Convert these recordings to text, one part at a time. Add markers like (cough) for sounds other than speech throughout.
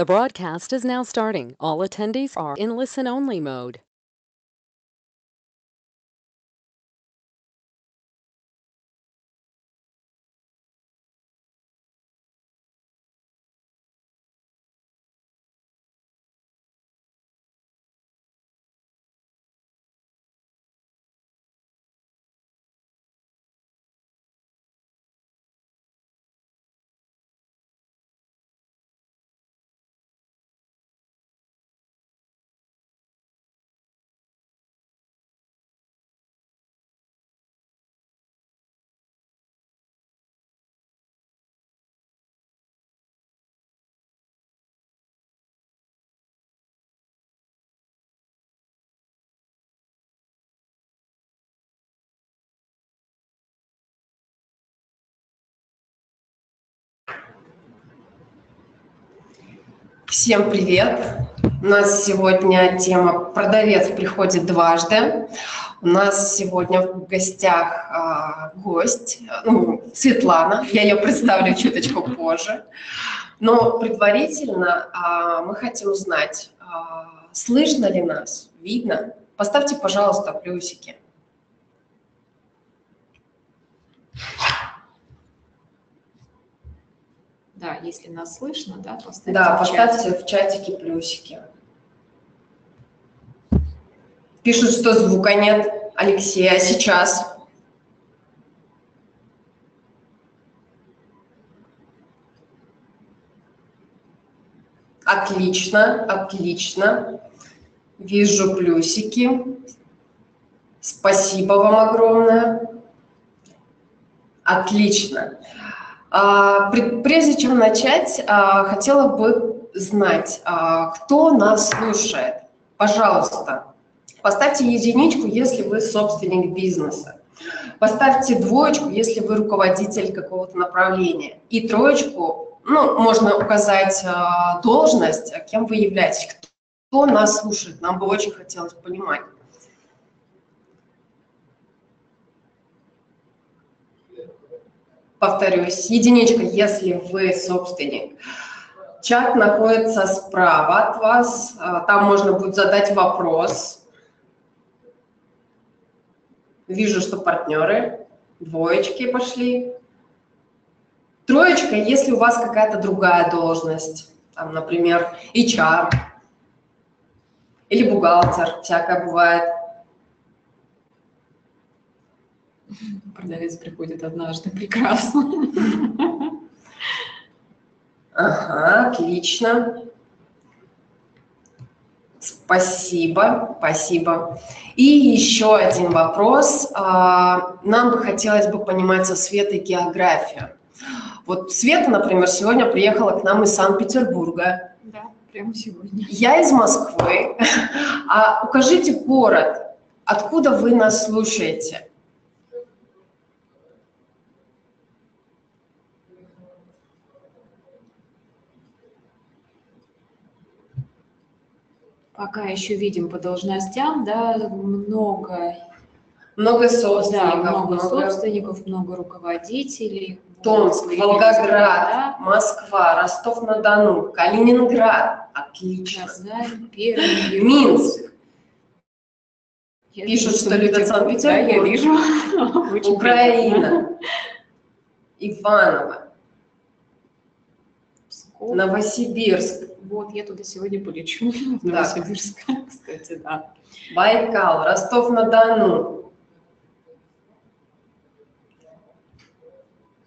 The broadcast is now starting. All attendees are in listen only mode. Всем привет! У нас сегодня тема «Продавец приходит дважды». У нас сегодня в гостях а, гость, ну, Светлана. Я ее представлю чуточку позже. Но предварительно а, мы хотим узнать, а, слышно ли нас, видно? Поставьте, пожалуйста, плюсики. Да, если нас слышно, да, поставьте Да, поставьте в чатике плюсики. Пишут, что звука нет. Алексей, а сейчас? Отлично, отлично. Вижу плюсики. Спасибо вам огромное. Отлично. А, Прежде чем начать, а, хотела бы знать, а, кто нас слушает. Пожалуйста, поставьте единичку, если вы собственник бизнеса. Поставьте двоечку, если вы руководитель какого-то направления. И троечку, ну, можно указать должность, кем вы являетесь. Кто нас слушает, нам бы очень хотелось понимать. Повторюсь, единичка, если вы собственник. Чат находится справа от вас, а, там можно будет задать вопрос. Вижу, что партнеры, двоечки пошли. Троечка, если у вас какая-то другая должность, там, например, HR или бухгалтер, всякое бывает. (laughs) Продавец приходит однажды, прекрасно. (laughs) Ага, отлично. Спасибо, спасибо. И еще один вопрос. А, Нам бы хотелось бы понимать со Светой географию. Вот Света, например, сегодня приехала к нам из Санкт-Петербурга. Да, прямо сегодня. Я из Москвы. (laughs) А укажите город, откуда вы нас слушаете? Пока еще видим по должностям, да, много, Много да, собственников, много много собственников, много руководителей. Томск, Вот, Волгоград, да, Москва, Ростов-на-Дону, Калининград. Отлично. Казань, Пермь, (laughs) Минск. Я Пишут, что любят Санкт-Петербург. Да, я вижу. (laughs) Украина, Иваново, Псков. Новосибирск, Вот, я туда сегодня полечу, (laughs) в. Новосибирск, (laughs) кстати, да. Байкал, Ростов-на-Дону.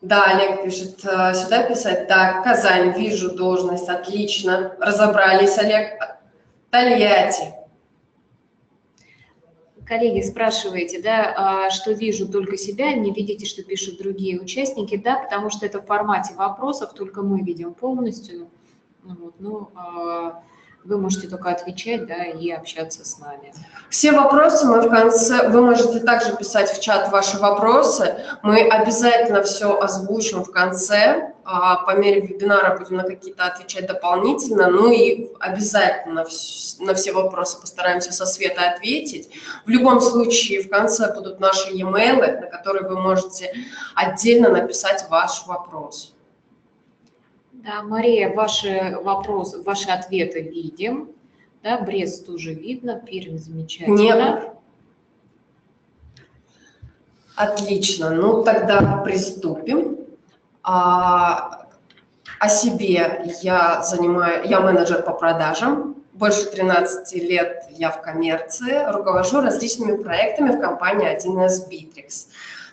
Да, Олег пишет, э, сюда писать. Так, Казань, вижу должность, отлично. Разобрались, Олег. Тольятти. Коллеги, спрашиваете, да, а, что вижу только себя, не видите, что пишут другие участники, да, потому что это в формате вопросов, только мы видим полностью. Ну Вот, ну, а, вы можете только отвечать, да, и общаться с нами. Все вопросы мы в конце, вы можете также писать в чат ваши вопросы. Мы обязательно все озвучим в конце. А, По мере вебинара будем на какие-то отвечать дополнительно. Ну и обязательно на вс- на все вопросы постараемся со Светой ответить. В любом случае в конце будут наши e-mail, на которые вы можете отдельно написать ваш вопрос. Да, Мария, ваши вопросы, ваши ответы видим. Да, Брест тоже видно, Пермь замечательно. Нет. Отлично. Ну, тогда приступим. А, о себе я занимаю, я менеджер по продажам. Больше 13 лет я в коммерции, руковожу различными проектами в компании 1С Bittrex.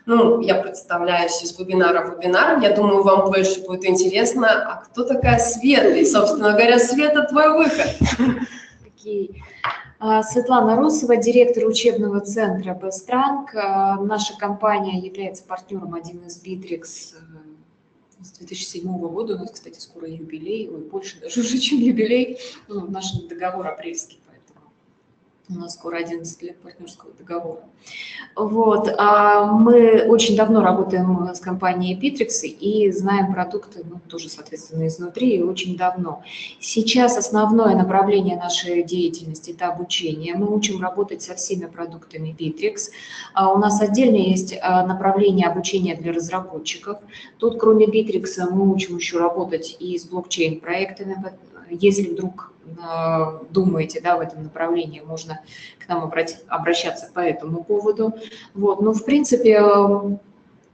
Ну, я представляюсь из вебинара в вебинар. Я думаю, вам больше будет интересно, а кто такая Света? И, собственно говоря, Света, твой выход. Окей. А, Светлана Русова, директор учебного центра Бестранг. Наша компания является партнером 1С Bittrex э, с 2007 года. У нас, кстати, скоро юбилей, ой, больше даже уже, (laughs) чем юбилей. Ну, наш договор апрельский у нас скоро 11 лет партнерского договора. Вот. А мы очень давно работаем с компанией Bittrex и знаем продукты ну, тоже, соответственно, изнутри и очень давно. Сейчас основное направление нашей деятельности – это обучение. Мы учим работать со всеми продуктами Bittrex. А у нас отдельно есть а, направление обучения для разработчиков. Тут, кроме Bittrex, мы учим еще работать и с блокчейн-проектами, если вдруг э, думаете да, в этом направлении, можно к нам обращаться по этому поводу. Вот. Но, в принципе,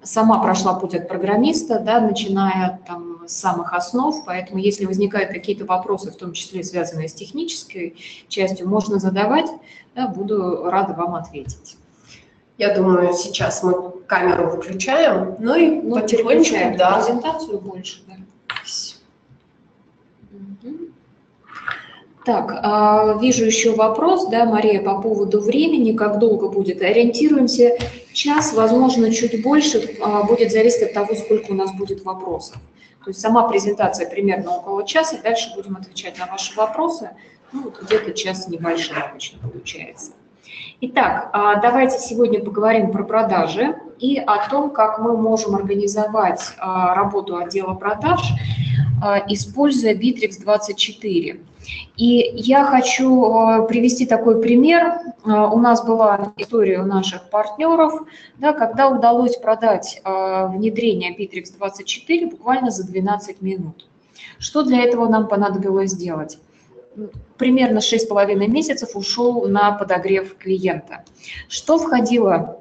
сама прошла путь от программиста, да, начиная там, с самых основ, поэтому если возникают какие-то вопросы, в том числе связанные с технической частью, можно задавать, да, буду рада вам ответить. Я думаю, сейчас мы камеру выключаем, ну и ну, потихонечку, да. презентацию больше. Да. Так, а, вижу еще вопрос, да, Мария, по поводу времени, как долго будет. Ориентируемся час, возможно, чуть больше, а, будет зависеть от того, сколько у нас будет вопросов. То есть сама презентация примерно около часа, дальше будем отвечать на ваши вопросы. Ну, вот где-то час небольшой обычно получается. Итак, а, давайте сегодня поговорим про продажи и о том, как мы можем организовать работу отдела продаж, используя Bittrex 24. И я хочу э, привести такой пример. Э, у нас была история у наших партнеров, да, когда удалось продать э, внедрение Bittrex 24 буквально за 12 минут. Что для этого нам понадобилось сделать? Примерно 6,5 месяцев ушел на подогрев клиента. Что входило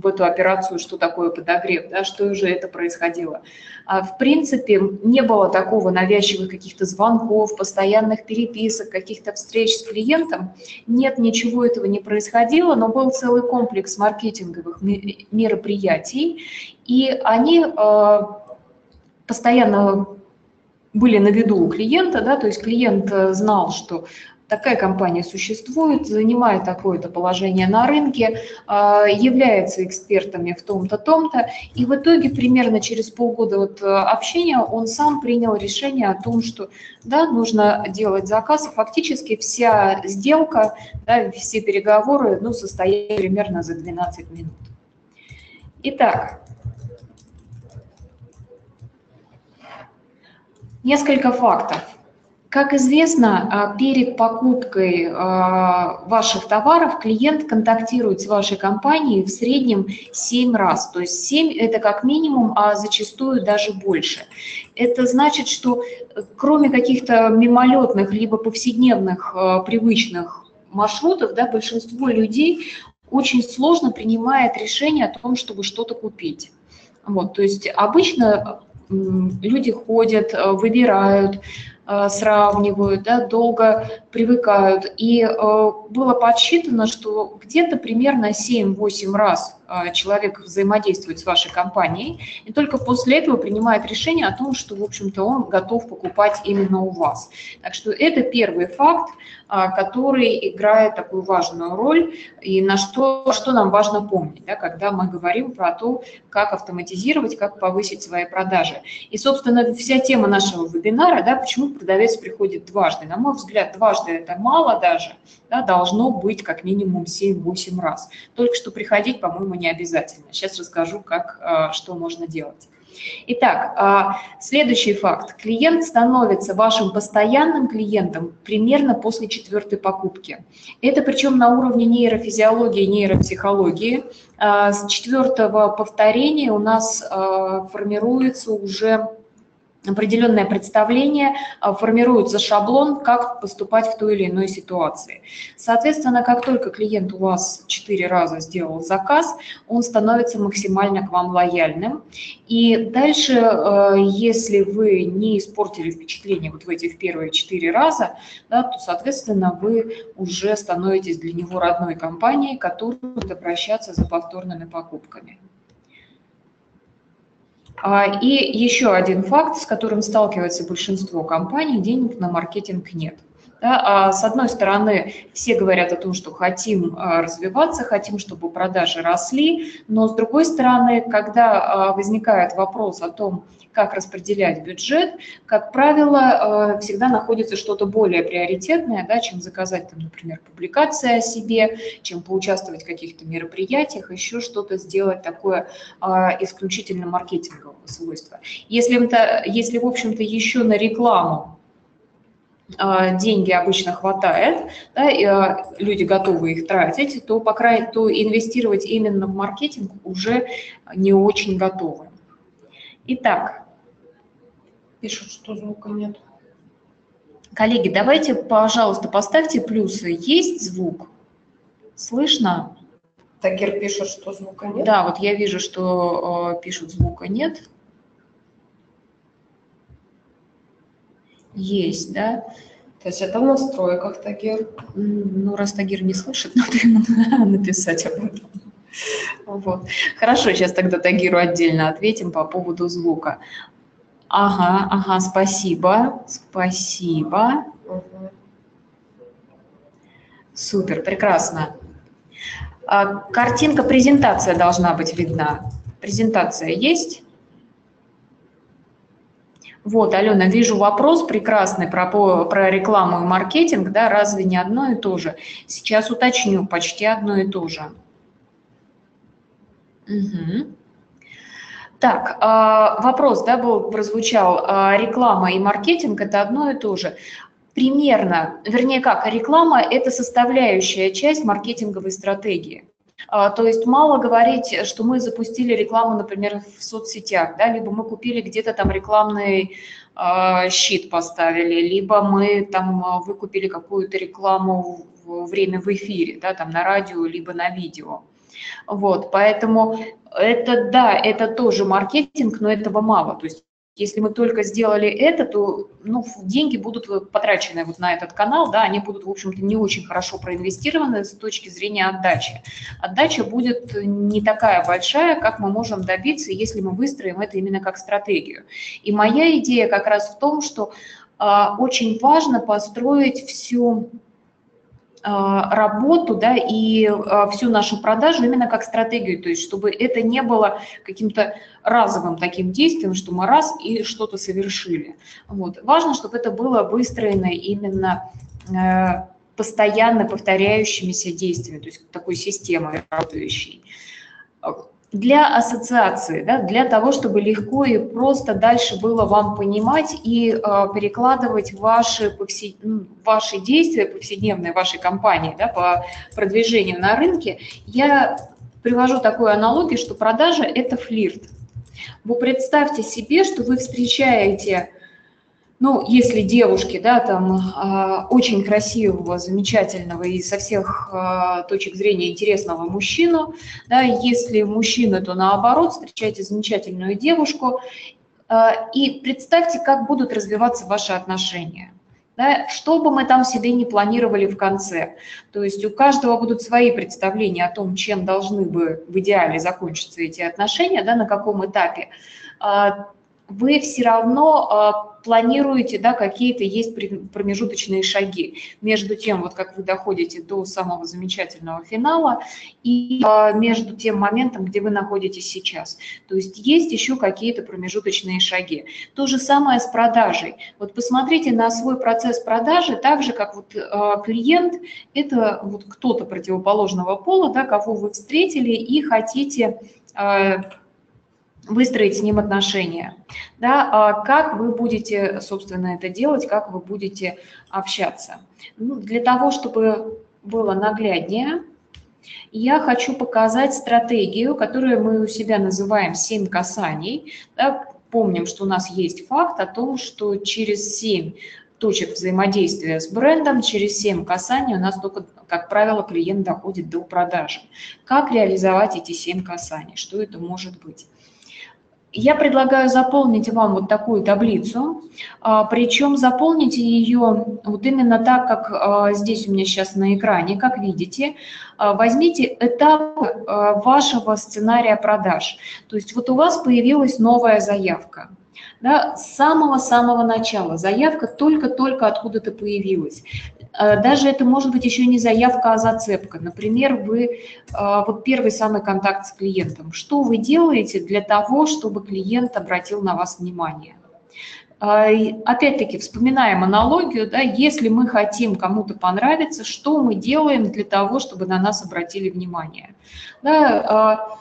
в эту операцию, что такое подогрев, да, что уже это происходило. А, в принципе, не было такого навязчивых каких-то звонков, постоянных переписок, каких-то встреч с клиентом. Нет, ничего этого не происходило, но был целый комплекс маркетинговых мероприятий, и они а, постоянно были на виду у клиента, да, то есть клиент э, знал, что такая компания существует, занимает такое-то положение на рынке, а, является экспертами в том-то, том-то, и в итоге примерно через полгода вот э, общения он сам принял решение о том, что да, нужно делать заказ, фактически вся сделка, да, все переговоры ну, состояли примерно за 12 минут. Итак, несколько фактов. Как известно, а, перед покупкой а, ваших товаров клиент контактирует с вашей компанией в среднем 7 раз. То есть 7 – это как минимум, а зачастую даже больше. Это значит, что э, кроме каких-то мимолетных либо повседневных а, привычных маршрутов, да, большинство людей очень сложно принимает решение о том, чтобы что-то купить. Вот, то есть обычно люди ходят, выбирают, сравнивают, да, долго привыкают. И э, было подсчитано, что где-то примерно 7-8 раз э, человек взаимодействует с вашей компанией, и только после этого принимает решение о том, что, в общем-то, он готов покупать именно у вас. Так что это первый факт, который играет такую важную роль, и на что, что нам важно помнить, да, когда мы говорим про то, как автоматизировать, как повысить свои продажи. И, собственно, вся тема нашего вебинара, да, почему продавец приходит дважды. На мой взгляд, дважды это мало даже, да, должно быть как минимум 7-8 раз. Только что приходить, по-моему, не обязательно. Сейчас расскажу, как, а, что можно делать. Итак, а, следующий факт. Клиент становится вашим постоянным клиентом примерно после четвертой покупки. Это причем на уровне нейрофизиологии, нейропсихологии. А, с четвертого повторения у нас формируется уже определенное представление, а, формируется шаблон, как поступать в той или иной ситуации. Соответственно, как только клиент у вас четыре раза сделал заказ, он становится максимально к вам лояльным. И дальше, а, если вы не испортили впечатление вот в эти в первые четыре раза, да, то, соответственно, вы уже становитесь для него родной компанией, которая будет обращаться за повторными покупками. А, и еще один факт, с которым сталкивается большинство компаний, денег на маркетинг нет. Да, а с одной стороны, все говорят о том, что хотим а, развиваться, хотим, чтобы продажи росли, но с другой стороны, когда а, возникает вопрос о том, как распределять бюджет, как правило, всегда находится что-то более приоритетное, да, чем заказать, там, например, публикации о себе, чем поучаствовать в каких-то мероприятиях, еще что-то сделать такое исключительно маркетингового свойства. Если, это, если в общем-то, еще на рекламу а, деньги обычно хватает, да, и, а, люди готовы их тратить, то, по крайней то инвестировать именно в маркетинг уже не очень готовы. Итак. Пишут, что звука нет. Коллеги, давайте, пожалуйста, поставьте плюсы. Есть звук? Слышно? Тагир пишет, что звука нет. Да, вот я вижу, что э, пишут звука нет. Есть, да? То есть это в настройках Тагир? Ну, раз Тагир не слышит, (laughs) надо ему (laughs) написать об этом. Вот. Хорошо, сейчас тогда Тагиру отдельно ответим по поводу звука. Ага, ага, спасибо, спасибо. Супер, прекрасно. А, картинка, презентация должна быть видна. Презентация есть? Вот, Алена, вижу вопрос прекрасный про, про рекламу и маркетинг, да, разве не одно и то же? Сейчас уточню, почти одно и то же. Угу. Так, а, вопрос, да, был, прозвучал, а, реклама и маркетинг – это одно и то же. Примерно, вернее как, реклама – это составляющая часть маркетинговой стратегии. А, то есть мало говорить, что мы запустили рекламу, например, в соцсетях, да, либо мы купили где-то там рекламный э, щит поставили, либо мы там а, выкупили какую-то рекламу время в эфире, да, там на радио, либо на видео. Вот, поэтому это, да, это тоже маркетинг, но этого мало. То есть если мы только сделали это, то ну, деньги будут потрачены вот на этот канал, да, они будут, в общем-то, не очень хорошо проинвестированы с точки зрения отдачи. Отдача будет не такая большая, как мы можем добиться, если мы выстроим это именно как стратегию. И моя идея как раз в том, что э, очень важно построить всю работу да, и а, всю нашу продажу именно как стратегию, то есть чтобы это не было каким-то разовым таким действием, что мы раз и что-то совершили. Вот. Важно, чтобы это было выстроено именно э, постоянно повторяющимися действиями, то есть такой системой работающей для ассоциации, да, для того, чтобы легко и просто дальше было вам понимать и э, перекладывать ваши, повсед... Ну, ваши действия повседневные вашей компании да, по продвижению на рынке, я привожу такую аналогию, что продажа – это флирт. Вы представьте себе, что вы встречаете ну, если девушки, да, там э, очень красивого, замечательного и со всех э, точек зрения интересного мужчину, да, если мужчина, то наоборот, встречайте замечательную девушку, э, и представьте, как будут развиваться ваши отношения. Да, что бы мы там себе не планировали в конце. То есть у каждого будут свои представления о том, чем должны бы в идеале закончиться эти отношения, да, на каком этапе вы все равно а, планируете, да, какие-то есть промежуточные шаги между тем, вот как вы доходите до самого замечательного финала и а, между тем моментом, где вы находитесь сейчас. То есть есть еще какие-то промежуточные шаги. То же самое с продажей. Вот посмотрите на свой процесс продажи, так же, как вот а, клиент, это вот кто-то противоположного пола, да, кого вы встретили и хотите выстроить с ним отношения. Да, а как вы будете, собственно, это делать, как вы будете общаться. Ну, для того, чтобы было нагляднее, я хочу показать стратегию, которую мы у себя называем «семь касаний». Да, помним, что у нас есть факт о том, что через 7 точек взаимодействия с брендом, через 7 касаний у нас только, как правило, клиент доходит до продажи. Как реализовать эти 7 касаний? Что это может быть? Я предлагаю заполнить вам вот такую таблицу, а, причем заполните ее вот именно так, как а, здесь у меня сейчас на экране, как видите. А, возьмите этап вашего сценария продаж. То есть вот у вас появилась новая заявка. Да, с самого-самого начала заявка только-только откуда-то появилась. Э, даже это может быть еще не заявка, а зацепка. Например, вы, э, вот первый самый контакт с клиентом. Что вы делаете для того, чтобы клиент обратил на вас внимание? Э, опять-таки, вспоминаем аналогию, да, если мы хотим кому-то понравиться, что мы делаем для того, чтобы на нас обратили внимание? Да,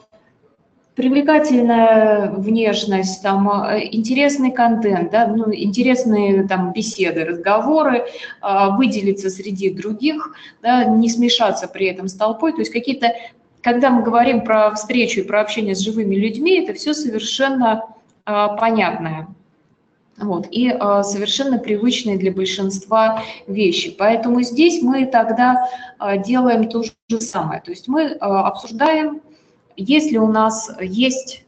привлекательная внешность, там, э, интересный контент, да, ну, интересные там, беседы, разговоры, а, выделиться среди других, да, не смешаться при этом с толпой, то есть какие-то, когда мы говорим про встречу и про общение с живыми людьми, это все совершенно а, понятное. Вот, и э, совершенно привычные для большинства вещи. Поэтому здесь мы тогда э, делаем то же самое. То есть мы э, обсуждаем если у нас есть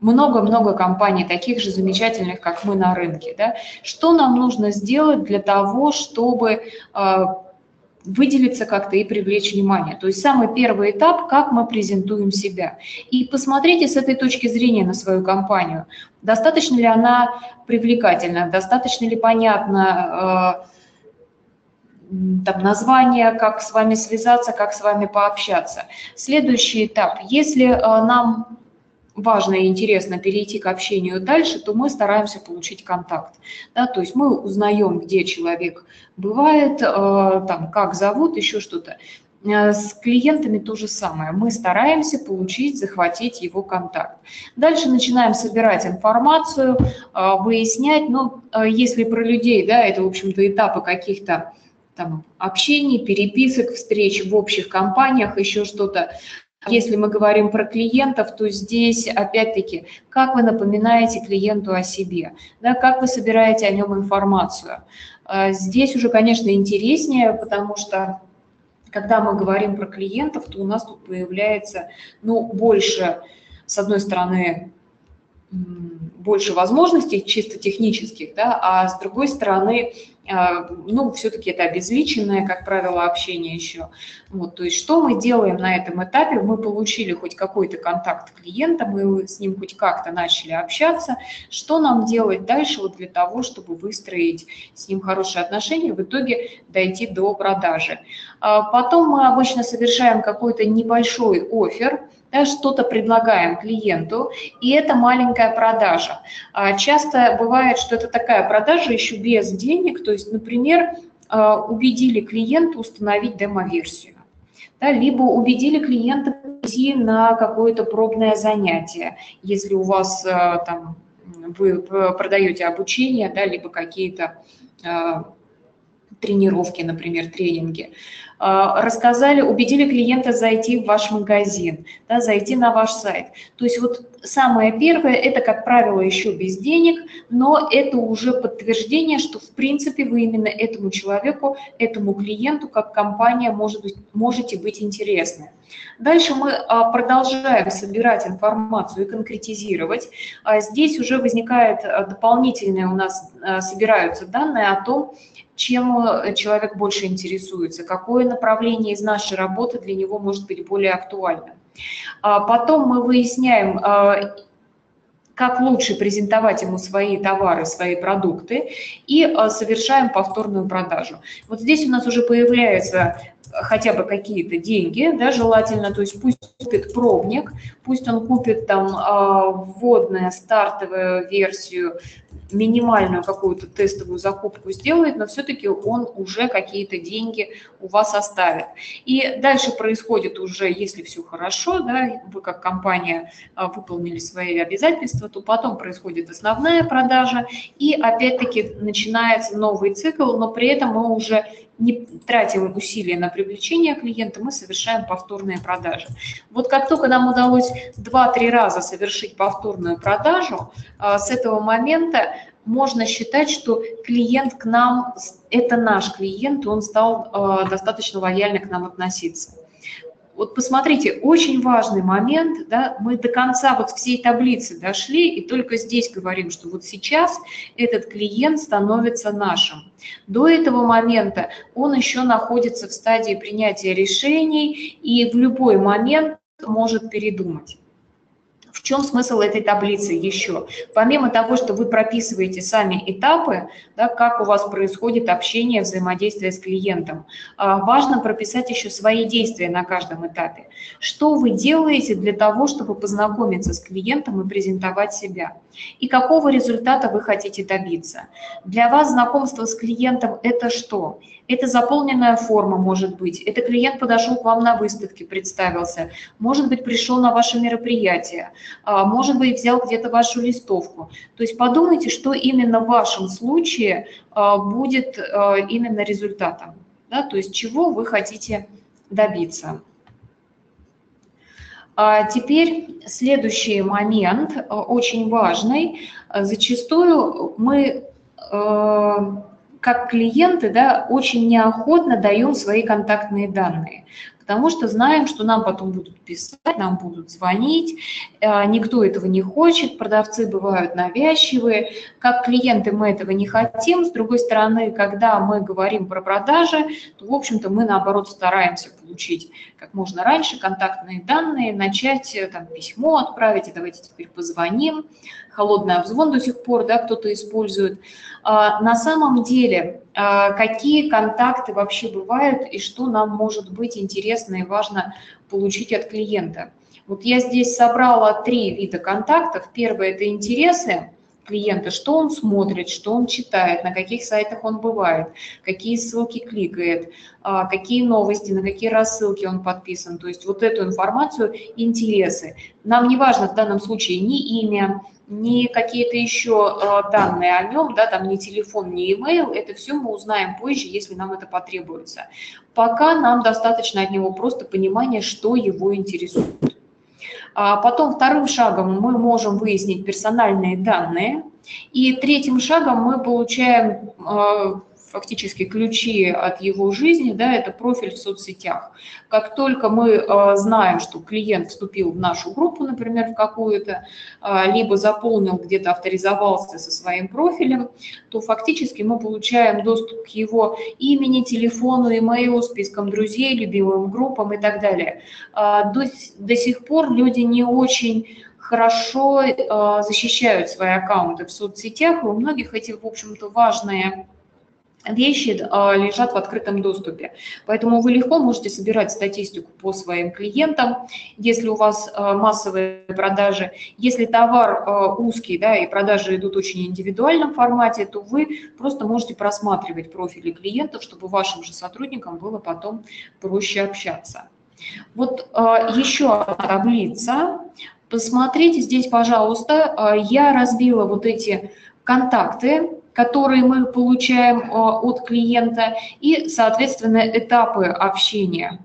много-много компаний, таких же замечательных, как мы на рынке, да, что нам нужно сделать для того, чтобы э, выделиться как-то и привлечь внимание. То есть самый первый этап, как мы презентуем себя. И посмотрите с этой точки зрения на свою компанию. Достаточно ли она привлекательна, достаточно ли понятно, э, там, название, как с вами связаться, как с вами пообщаться. Следующий этап. Если э, нам важно и интересно перейти к общению дальше, то мы стараемся получить контакт. Да, то есть мы узнаем, где человек бывает, э, там, как зовут, еще что-то. Э, с клиентами то же самое. Мы стараемся получить, захватить его контакт. Дальше начинаем собирать информацию, выяснять, ну, если про людей, да, это, в общем-то, этапы каких-то там, общений, переписок, встреч в общих компаниях, еще что-то. Если мы говорим про клиентов, то здесь, опять-таки, как вы напоминаете клиенту о себе, да, как вы собираете о нем информацию. А, здесь уже, конечно, интереснее, потому что когда мы говорим про клиентов, то у нас тут появляется ну, больше, с одной стороны, больше возможностей чисто технических, да, а с другой стороны, ну, все-таки это обезличенное, как правило, общение еще. Вот, то есть что мы делаем на этом этапе? Мы получили хоть какой-то контакт клиента, мы с ним хоть как-то начали общаться. Что нам делать дальше вот для того, чтобы выстроить с ним хорошие отношения, в итоге дойти до продажи? А потом мы обычно совершаем какой-то небольшой офер, да, что-то предлагаем клиенту, и это маленькая продажа. А часто бывает, что это такая продажа еще без денег, то есть, например, а, убедили клиента установить демо-версию, да, либо убедили клиента пойти на какое-то пробное занятие, если у вас а, там вы продаете обучение, да, либо какие-то тренировки, например, тренинги. А, рассказали, убедили клиента зайти в ваш магазин, да, зайти на ваш сайт. То есть вот самое первое, это, как правило, еще без денег, но это уже подтверждение, что в принципе вы именно этому человеку, этому клиенту, как компания, может быть, можете быть интересны. Дальше мы а, продолжаем собирать информацию и конкретизировать. А здесь уже возникает дополнительные у нас собираются данные о том, чем э, человек больше интересуется, какое направление из нашей работы для него может быть более актуальным. А потом мы выясняем, а, как лучше презентовать ему свои товары, свои продукты, и а, совершаем повторную продажу. Вот здесь у нас уже появляются хотя бы какие-то деньги, да, желательно, то есть пусть купит пробник, пусть он купит там вводную стартовую версию минимальную какую-то тестовую закупку сделает, но все-таки он уже какие-то деньги у вас оставит. И дальше происходит уже, если все хорошо, да, вы как компания а, выполнили свои обязательства, то потом происходит основная продажа, и опять-таки начинается новый цикл, но при этом мы уже не тратим усилия на привлечение клиента, мы совершаем повторные продажи. Вот как только нам удалось 2-3 раза совершить повторную продажу, а, с этого момента можно считать, что клиент к нам, это наш клиент, он стал а, достаточно лояльно к нам относиться. Вот посмотрите, очень важный момент, да, мы до конца вот всей таблицы дошли, и только здесь говорим, что вот сейчас этот клиент становится нашим. До этого момента он еще находится в стадии принятия решений и в любой момент может передумать. Чем смысл этой таблицы еще? Помимо того, что вы прописываете сами этапы, да, как у вас происходит общение, взаимодействие с клиентом, а, важно прописать еще свои действия на каждом этапе. Что вы делаете для того, чтобы познакомиться с клиентом и презентовать себя? И какого результата вы хотите добиться? Для вас знакомство с клиентом – это что? Это заполненная форма, может быть. Это клиент подошел к вам на выставке, представился. Может быть, пришел на ваше мероприятие. А, может быть, взял где-то вашу листовку. То есть подумайте, что именно в вашем случае а, будет а, именно результатом. Да? То есть чего вы хотите добиться. Теперь следующий момент, очень важный. Зачастую мы как клиенты да, очень неохотно даем свои контактные данные, потому что знаем, что нам потом будут писать, нам будут звонить, э, никто этого не хочет, продавцы бывают навязчивые, как клиенты мы этого не хотим, с другой стороны, когда мы говорим про продажи, то, в общем-то, мы, наоборот, стараемся получить как можно раньше контактные данные, начать э, там, письмо отправить, и давайте теперь позвоним, холодный обзвон до сих пор, да, кто-то использует. А, на самом деле, какие контакты вообще бывают и что нам может быть интересно и важно получить от клиента? Вот я здесь собрала три вида контактов. Первое – это интересы клиента, что он смотрит, что он читает, на каких сайтах он бывает, какие ссылки кликает, а, какие новости, на какие рассылки он подписан. То есть вот эту информацию, интересы. Нам не важно в данном случае ни имя, ни какие-то еще э, данные о нем, да, там ни телефон, ни email, это все мы узнаем позже, если нам это потребуется. Пока нам достаточно от него просто понимания, что его интересует. А потом вторым шагом мы можем выяснить персональные данные, и третьим шагом мы получаем э, фактически ключи от его жизни, да, это профиль в соцсетях. Как только мы э, знаем, что клиент вступил в нашу группу, например, в какую-то, э, либо заполнил, где-то авторизовался со своим профилем, то фактически мы получаем доступ к его имени, телефону, имейлу, спискам друзей, любимым группам и так далее. Э, до, до сих пор люди не очень хорошо защищают свои аккаунты в соцсетях, и у многих эти, в общем-то, важные вещи а, лежат в открытом доступе. Поэтому вы легко можете собирать статистику по своим клиентам, если у вас а, массовые продажи. Если товар а, узкий да, и продажи идут очень индивидуальном формате, то вы просто можете просматривать профили клиентов, чтобы вашим же сотрудникам было потом проще общаться. Вот еще одна таблица. Посмотрите здесь, пожалуйста, я разбила вот эти контакты которые мы получаем э, от клиента, и, соответственно, этапы общения.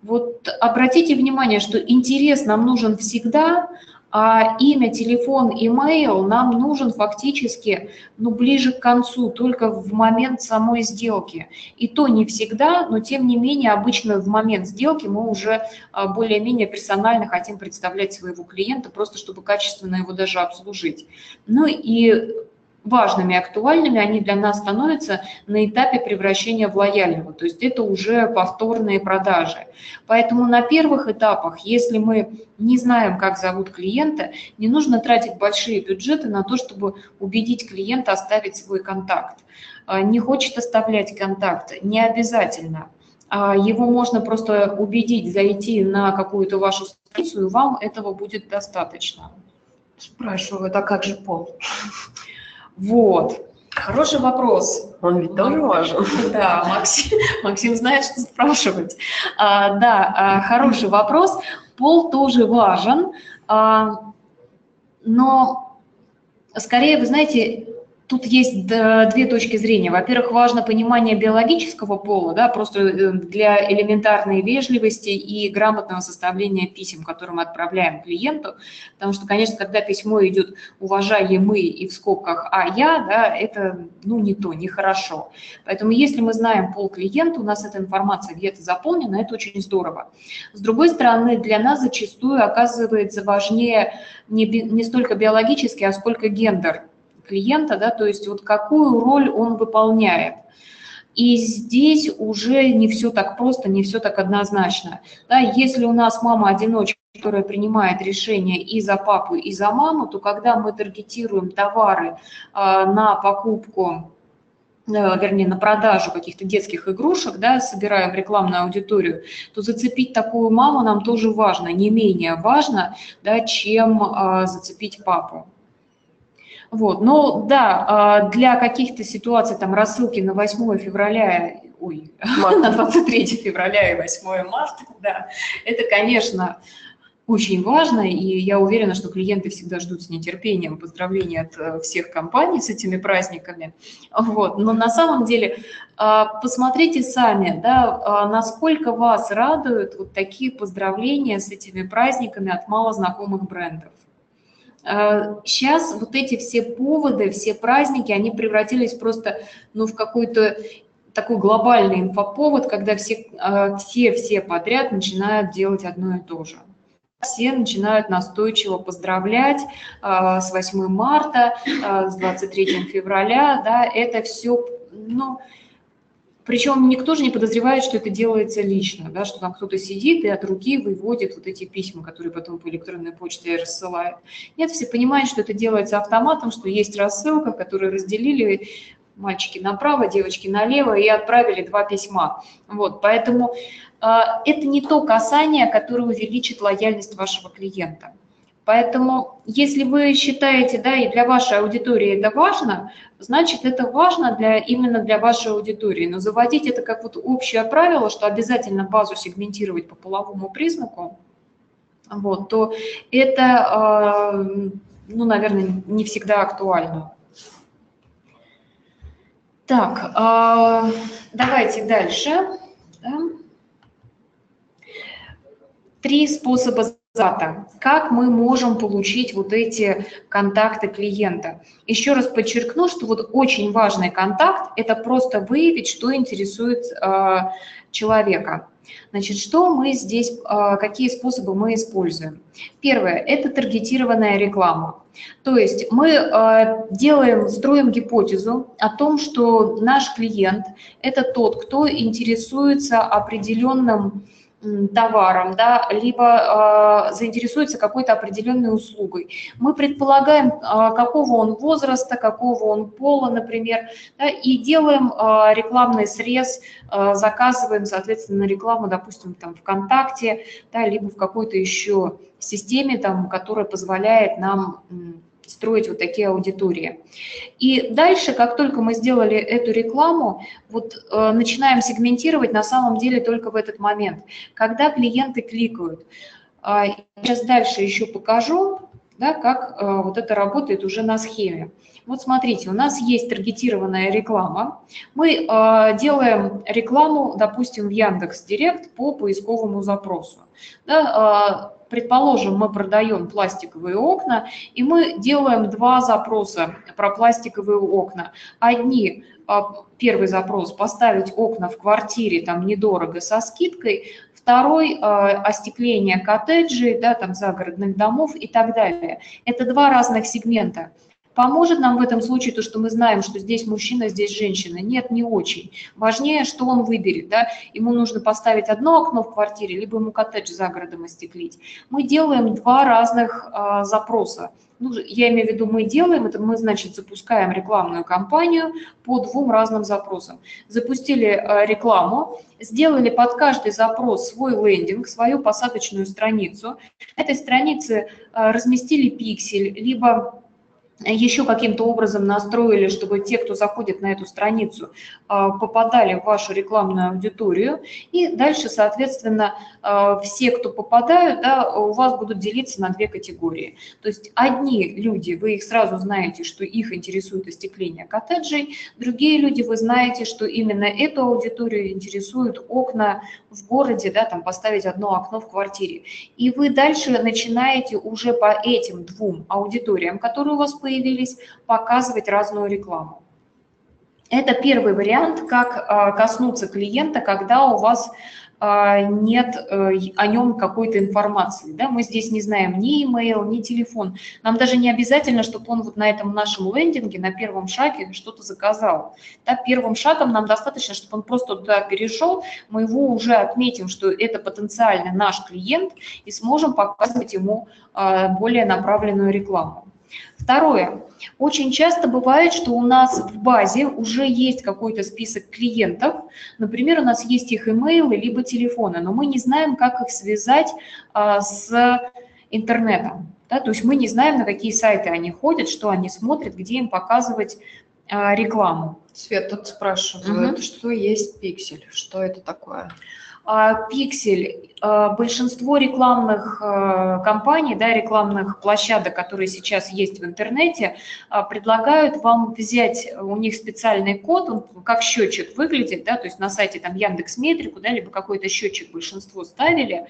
Вот обратите внимание, что интерес нам нужен всегда, а имя, телефон, имейл нам нужен фактически ну, ближе к концу, только в момент самой сделки. И то не всегда, но тем не менее обычно в момент сделки мы уже а, более-менее персонально хотим представлять своего клиента, просто чтобы качественно его даже обслужить. Ну и важными, актуальными, они для нас становятся на этапе превращения в лояльного, то есть это уже повторные продажи. Поэтому на первых этапах, если мы не знаем, как зовут клиента, не нужно тратить большие бюджеты на то, чтобы убедить клиента оставить свой контакт. А, не хочет оставлять контакт, не обязательно. А, его можно просто убедить зайти на какую-то вашу страницу, и вам этого будет достаточно. Спрашивают, а как же пол? Вот. Хороший вопрос. Он ведь тоже важен. (laughs) Да, Максим, Максим знает, что спрашивать. А, да, а, хороший вопрос. Пол тоже важен, а, но скорее, вы знаете, Тут есть две точки зрения. Во-первых, важно понимание биологического пола, да, просто э, для элементарной вежливости и грамотного составления писем, которые мы отправляем клиенту, потому что, конечно, когда письмо идет «уважаемый» и в скобках «а я», да, это ну, не то, нехорошо. Поэтому если мы знаем пол клиента, у нас эта информация где-то заполнена, это очень здорово. С другой стороны, для нас зачастую оказывается важнее не, не столько биологический, а сколько гендер – клиента, да, то есть вот какую роль он выполняет. И здесь уже не все так просто, не все так однозначно. Да, если у нас мама-одиночка, которая принимает решения и за папу, и за маму, то когда мы таргетируем товары э, на покупку э, вернее, на продажу каких-то детских игрушек, да, собираем рекламную аудиторию, то зацепить такую маму нам тоже важно, не менее важно, да, чем э, зацепить папу. Вот, но да, а, для каких-то ситуаций, там, рассылки на 8 февраля, ой, (laughs) на 23 февраля и 8 марта, да, это, конечно, очень важно, и я уверена, что клиенты всегда ждут с нетерпением поздравления от э, всех компаний с этими праздниками. Вот. Но на самом деле а, посмотрите сами, да, а, насколько вас радуют вот такие поздравления с этими праздниками от малознакомых брендов. Сейчас э, вот эти все поводы, все праздники, они превратились просто ну, в какой-то такой глобальный инфоповод, когда все, э, все, все подряд начинают делать одно и то же. Все начинают настойчиво поздравлять э, с 8 марта, с 23 февраля, да, это все, ну, причем никто же не подозревает, что это делается лично, да, что там кто-то сидит и от руки выводит вот эти письма, которые потом по электронной почте рассылает. Нет, все понимают, что это делается автоматом, что есть рассылка, которую разделили мальчики направо, девочки налево и отправили два письма. Вот, поэтому э, это не то касание, которое увеличит лояльность вашего клиента. Поэтому, если вы считаете, да, и для вашей аудитории это важно, значит, это важно для, именно для вашей аудитории. Но заводить это как вот общее правило, что обязательно базу сегментировать по половому признаку, вот, то это, э, ну, наверное, не всегда актуально. Так, э, давайте дальше. Да. Три способа зата. Как мы можем получить вот эти контакты клиента? Еще раз подчеркну, что вот очень важный контакт – это просто выявить, что интересует э, человека. Значит, что мы здесь, э, какие способы мы используем? Первое – это таргетированная реклама. То есть мы э, делаем, строим гипотезу о том, что наш клиент – это тот, кто интересуется определенным товаром, да, либо э, заинтересуется какой-то определенной услугой. Мы предполагаем, э, какого он возраста, какого он пола, например, да, и делаем э, рекламный срез, э, заказываем, соответственно, рекламу, допустим, там ВКонтакте, да, либо в какой-то еще системе, там, которая позволяет нам строить вот такие аудитории. И дальше, как только мы сделали эту рекламу, вот э, начинаем сегментировать на самом деле только в этот момент, когда клиенты кликают. Э, сейчас дальше еще покажу, да, как э, вот это работает уже на схеме. Вот смотрите, у нас есть таргетированная реклама. Мы э, делаем рекламу, допустим, в Яндекс Директ по поисковому запросу. Да, э, Предположим, мы продаем пластиковые окна, и мы делаем два запроса про пластиковые окна. Одни а, первый запрос поставить окна в квартире там недорого со скидкой, второй а, остекление коттеджей, да, там загородных домов и так далее. Это два разных сегмента. Поможет нам в этом случае то, что мы знаем, что здесь мужчина, здесь женщина? Нет, не очень. Важнее, что он выберет. Да? Ему нужно поставить одно окно в квартире, либо ему коттедж за городом остеклить. Мы делаем два разных э, запроса. Ну, я имею в виду, мы делаем это, мы, значит, запускаем рекламную кампанию по двум разным запросам. Запустили э, рекламу, сделали под каждый запрос свой лендинг, свою посадочную страницу. На этой странице э, разместили пиксель, либо еще каким-то образом настроили, чтобы те, кто заходит на эту страницу, а, попадали в вашу рекламную аудиторию. И дальше, соответственно, а, все, кто попадают, да, у вас будут делиться на две категории. То есть одни люди, вы их сразу знаете, что их интересует остекление коттеджей, другие люди, вы знаете, что именно эту аудиторию интересуют окна в городе, да, там поставить одно окно в квартире. И вы дальше начинаете уже по этим двум аудиториям, которые у вас появились, показывать разную рекламу. Это первый вариант, как а, коснуться клиента, когда у вас а, нет э, о нем какой-то информации. Да? Мы здесь не знаем ни email, ни телефон. Нам даже не обязательно, чтобы он вот на этом нашем лендинге, на первом шаге что-то заказал. Да? Первым шагом нам достаточно, чтобы он просто туда перешел, мы его уже отметим, что это потенциально наш клиент, и сможем показывать ему а, более направленную рекламу. Второе. Очень часто бывает, что у нас в базе уже есть какой-то список клиентов. Например, у нас есть их имейлы либо телефоны, но мы не знаем, как их связать а, с интернетом. Да? То есть мы не знаем, на какие сайты они ходят, что они смотрят, где им показывать а, рекламу. Свет, тут спрашивают, угу. что есть пиксель, что это такое? А, пиксель, а, большинство рекламных а, компаний, да, рекламных площадок, которые сейчас есть в интернете, предлагают вам взять, у них специальный код, он как счетчик выглядит, да, то есть на сайте там Яндекс Метрику, да, либо какой-то счетчик большинство ставили,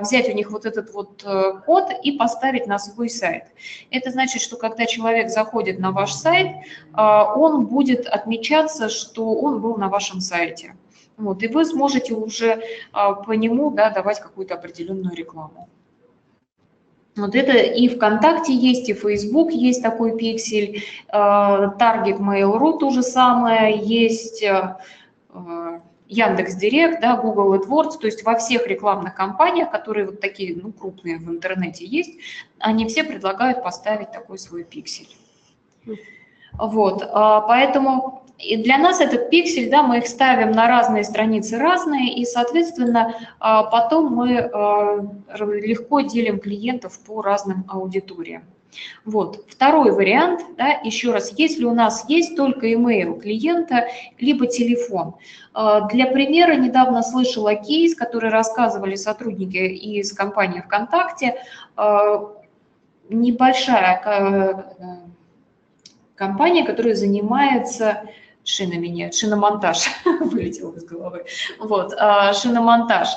взять у них вот этот вот э, код и поставить на свой сайт. Это значит, что когда человек заходит на ваш сайт, он будет отмечаться, что он был на вашем сайте. Вот, и вы сможете уже а, по нему да, давать какую-то определенную рекламу. Вот это и ВКонтакте есть, и Facebook есть такой пиксель, Target Mail.ru то же самое, есть а, Яндекс Директ, да, Google AdWords, то есть во всех рекламных кампаниях, которые вот такие, ну, крупные в интернете есть, они все предлагают поставить такой свой пиксель. Вот, а, поэтому и для нас этот пиксель, да, мы их ставим на разные страницы разные, и, соответственно, а, потом мы а, легко делим клиентов по разным аудиториям. Вот. Второй вариант, да, еще раз, если у нас есть только email клиента, либо телефон. А, для примера недавно слышала кейс, который рассказывали сотрудники из компании ВКонтакте. Небольшая компания, которая занимается шинами нет, шиномонтаж (laughs) вылетел из головы. Вот, а, шиномонтаж.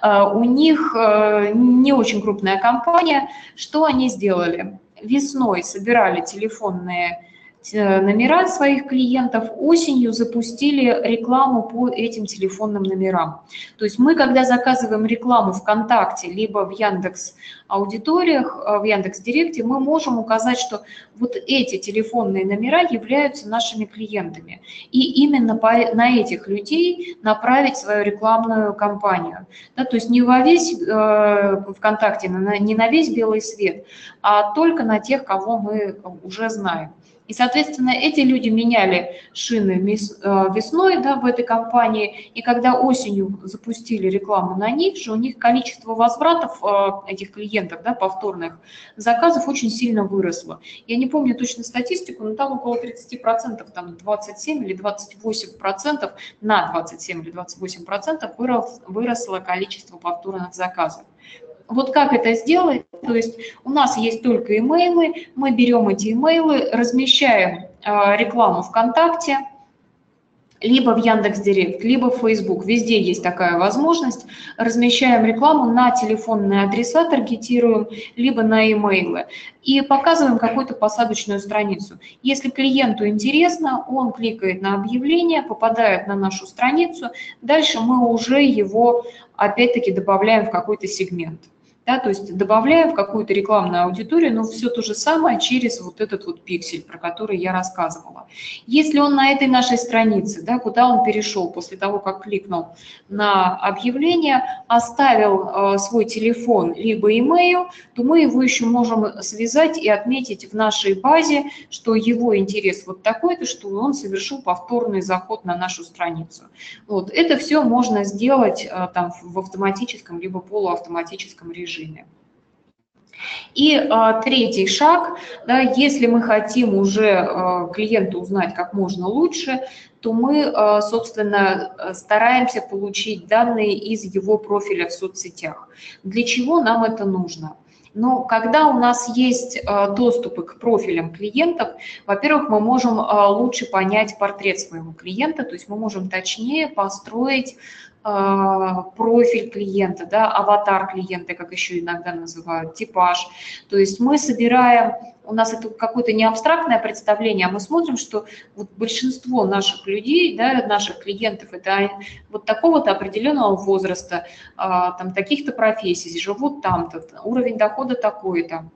А, у них э, не очень крупная компания. Что они сделали? Весной собирали телефонные номера своих клиентов, осенью запустили рекламу по этим телефонным номерам. То есть мы, когда заказываем рекламу ВКонтакте, либо в Яндекс аудиториях, э, в Яндекс Директе, мы можем указать, что вот эти телефонные номера являются нашими клиентами. И именно по, на этих людей направить свою рекламную кампанию. Да, то есть не во весь э, ВКонтакте, не на весь белый свет, а только на тех, кого мы уже знаем. И, соответственно, эти люди меняли шины э, весной да, в этой компании, и когда осенью запустили рекламу на них же, у них количество возвратов э, этих клиентов, да, повторных заказов очень сильно выросло. Я не помню точно статистику, но там около 30%, там 27 или 28%, на 27 или 28% выросло количество повторных заказов. Вот как это сделать? То есть у нас есть только имейлы, мы берем эти имейлы, размещаем а, рекламу ВКонтакте, либо в Яндекс.Директ, либо в Facebook. Везде есть такая возможность. Размещаем рекламу на телефонные адреса, таргетируем, либо на имейлы. И показываем какую-то посадочную страницу. Если клиенту интересно, он кликает на объявление, попадает на нашу страницу. Дальше мы уже его опять-таки добавляем в какой-то сегмент да, то есть добавляя в какую-то рекламную аудиторию, но все то же самое через вот этот вот пиксель, про который я рассказывала. Если он на этой нашей странице, да, куда он перешел после того, как кликнул на объявление, оставил э, свой телефон либо email, то мы его еще можем связать и отметить в нашей базе, что его интерес вот такой-то, что он совершил повторный заход на нашу страницу. Вот. Это все можно сделать э, там в автоматическом либо полуавтоматическом режиме режиме. И а, третий шаг, да, если мы хотим уже а, клиента узнать как можно лучше, то мы, а, собственно, стараемся получить данные из его профиля в соцсетях. Для чего нам это нужно? Но когда у нас есть доступы к профилям клиентов, во-первых, мы можем лучше понять портрет своего клиента, то есть мы можем точнее построить а, профиль клиента, да, аватар клиента, как еще иногда называют, типаж. То есть мы собираем, у нас это какое-то не абстрактное представление, а мы смотрим, что вот большинство наших людей, да, наших клиентов, это вот такого-то определенного возраста, а, там таких-то профессий, живут там-то, уровень дохода такой-то.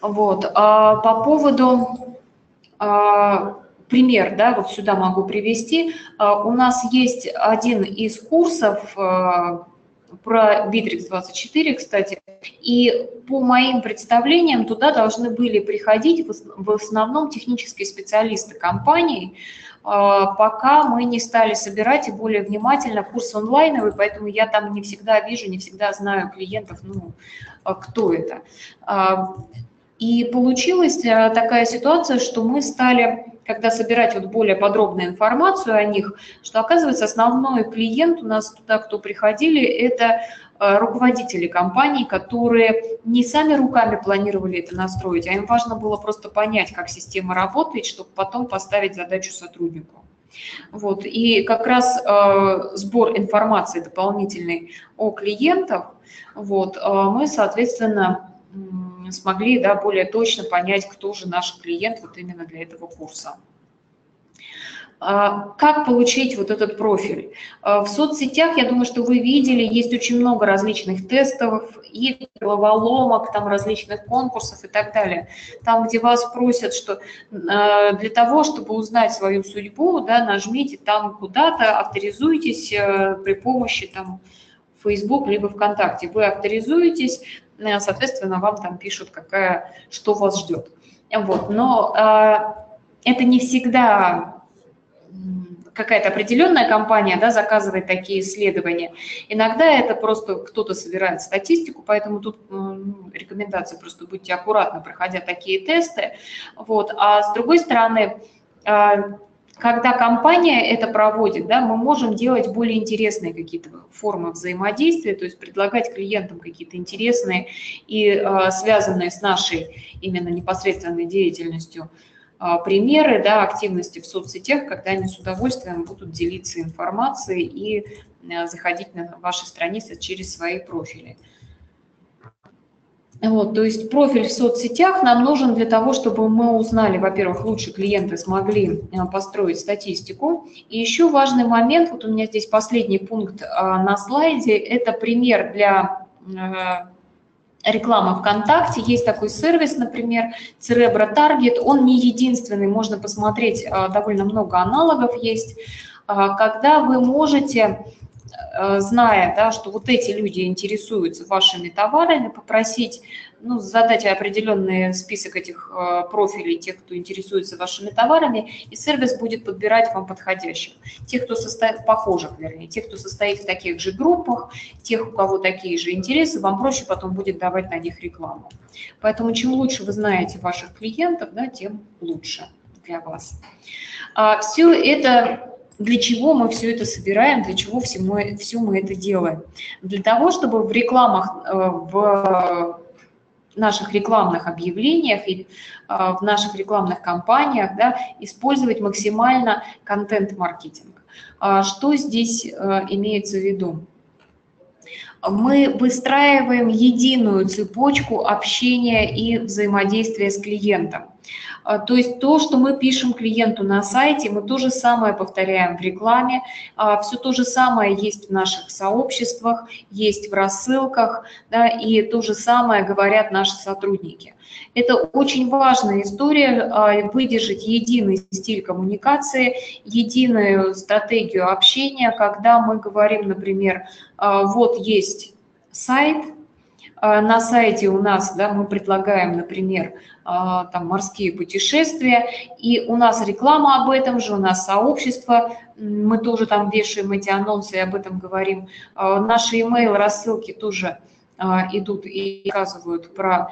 Вот. А по поводу пример, да, вот сюда могу привести. А, у нас есть один из курсов а, про Bittrex 24, кстати, и по моим представлениям туда должны были приходить в основном технические специалисты компании, а, пока мы не стали собирать и более внимательно курс онлайновый, поэтому я там не всегда вижу, не всегда знаю клиентов, ну, кто это. И получилась такая ситуация, что мы стали когда собирать вот более подробную информацию о них, что оказывается основной клиент у нас туда, кто приходили, это э, руководители компаний, которые не сами руками планировали это настроить, а им важно было просто понять, как система работает, чтобы потом поставить задачу сотруднику. Вот. И как раз э, сбор информации дополнительной о клиентах, вот, э, мы, соответственно, смогли да, более точно понять, кто же наш клиент вот именно для этого курса. А, как получить вот этот профиль? А, в соцсетях, я думаю, что вы видели, есть очень много различных тестов, и головоломок, там различных конкурсов и так далее. Там, где вас просят, что а, для того, чтобы узнать свою судьбу, да, нажмите там куда-то, авторизуйтесь э, при помощи там Facebook либо ВКонтакте. Вы авторизуетесь, соответственно, вам там пишут, какая, что вас ждет. Вот. Но э, это не всегда какая-то определенная компания да, заказывает такие исследования. Иногда это просто кто-то собирает статистику, поэтому тут ну, рекомендация просто будьте аккуратны, проходя такие тесты. Вот. А с другой стороны, э, когда компания это проводит, да, мы можем делать более интересные какие-то формы взаимодействия, то есть предлагать клиентам какие-то интересные и э, связанные с нашей именно непосредственной деятельностью э, примеры да, активности в соцсетях, когда они с удовольствием будут делиться информацией и э, заходить на ваши страницы через свои профили. Вот, то есть профиль в соцсетях нам нужен для того, чтобы мы узнали, во-первых, лучше клиенты смогли э, построить статистику. И еще важный момент, вот у меня здесь последний пункт э, на слайде, это пример для э, рекламы ВКонтакте. Есть такой сервис, например, Cerebro Target. Он не единственный, можно посмотреть, довольно много аналогов есть. Когда вы можете зная, да, что вот эти люди интересуются вашими товарами, попросить, ну, задать определенный список этих э, профилей тех, кто интересуется вашими товарами, и сервис будет подбирать вам подходящих. Тех, кто состоит, похожих, вернее, тех, кто состоит в таких же группах, тех, у кого такие же интересы, вам проще потом будет давать на них рекламу. Поэтому чем лучше вы знаете ваших клиентов, да, тем лучше для вас. А, все это для чего мы все это собираем, для чего все мы, все мы это делаем. Для того, чтобы в рекламах, э, в наших рекламных объявлениях и э, в наших рекламных кампаниях да, использовать максимально контент-маркетинг. А что здесь э, имеется в виду? Мы выстраиваем единую цепочку общения и взаимодействия с клиентом. А, то есть то, что мы пишем клиенту на сайте, мы то же самое повторяем в рекламе, а, все то же самое есть в наших сообществах, есть в рассылках, да, и то же самое говорят наши сотрудники. Это очень важная история, а, выдержать единый стиль коммуникации, единую стратегию общения, когда мы говорим, например, вот есть сайт, на сайте у нас да, мы предлагаем, например, а, там, морские путешествия, и у нас реклама об этом же, у нас сообщество, мы тоже там вешаем эти анонсы и об этом говорим. А, наши email рассылки тоже идут и рассказывают про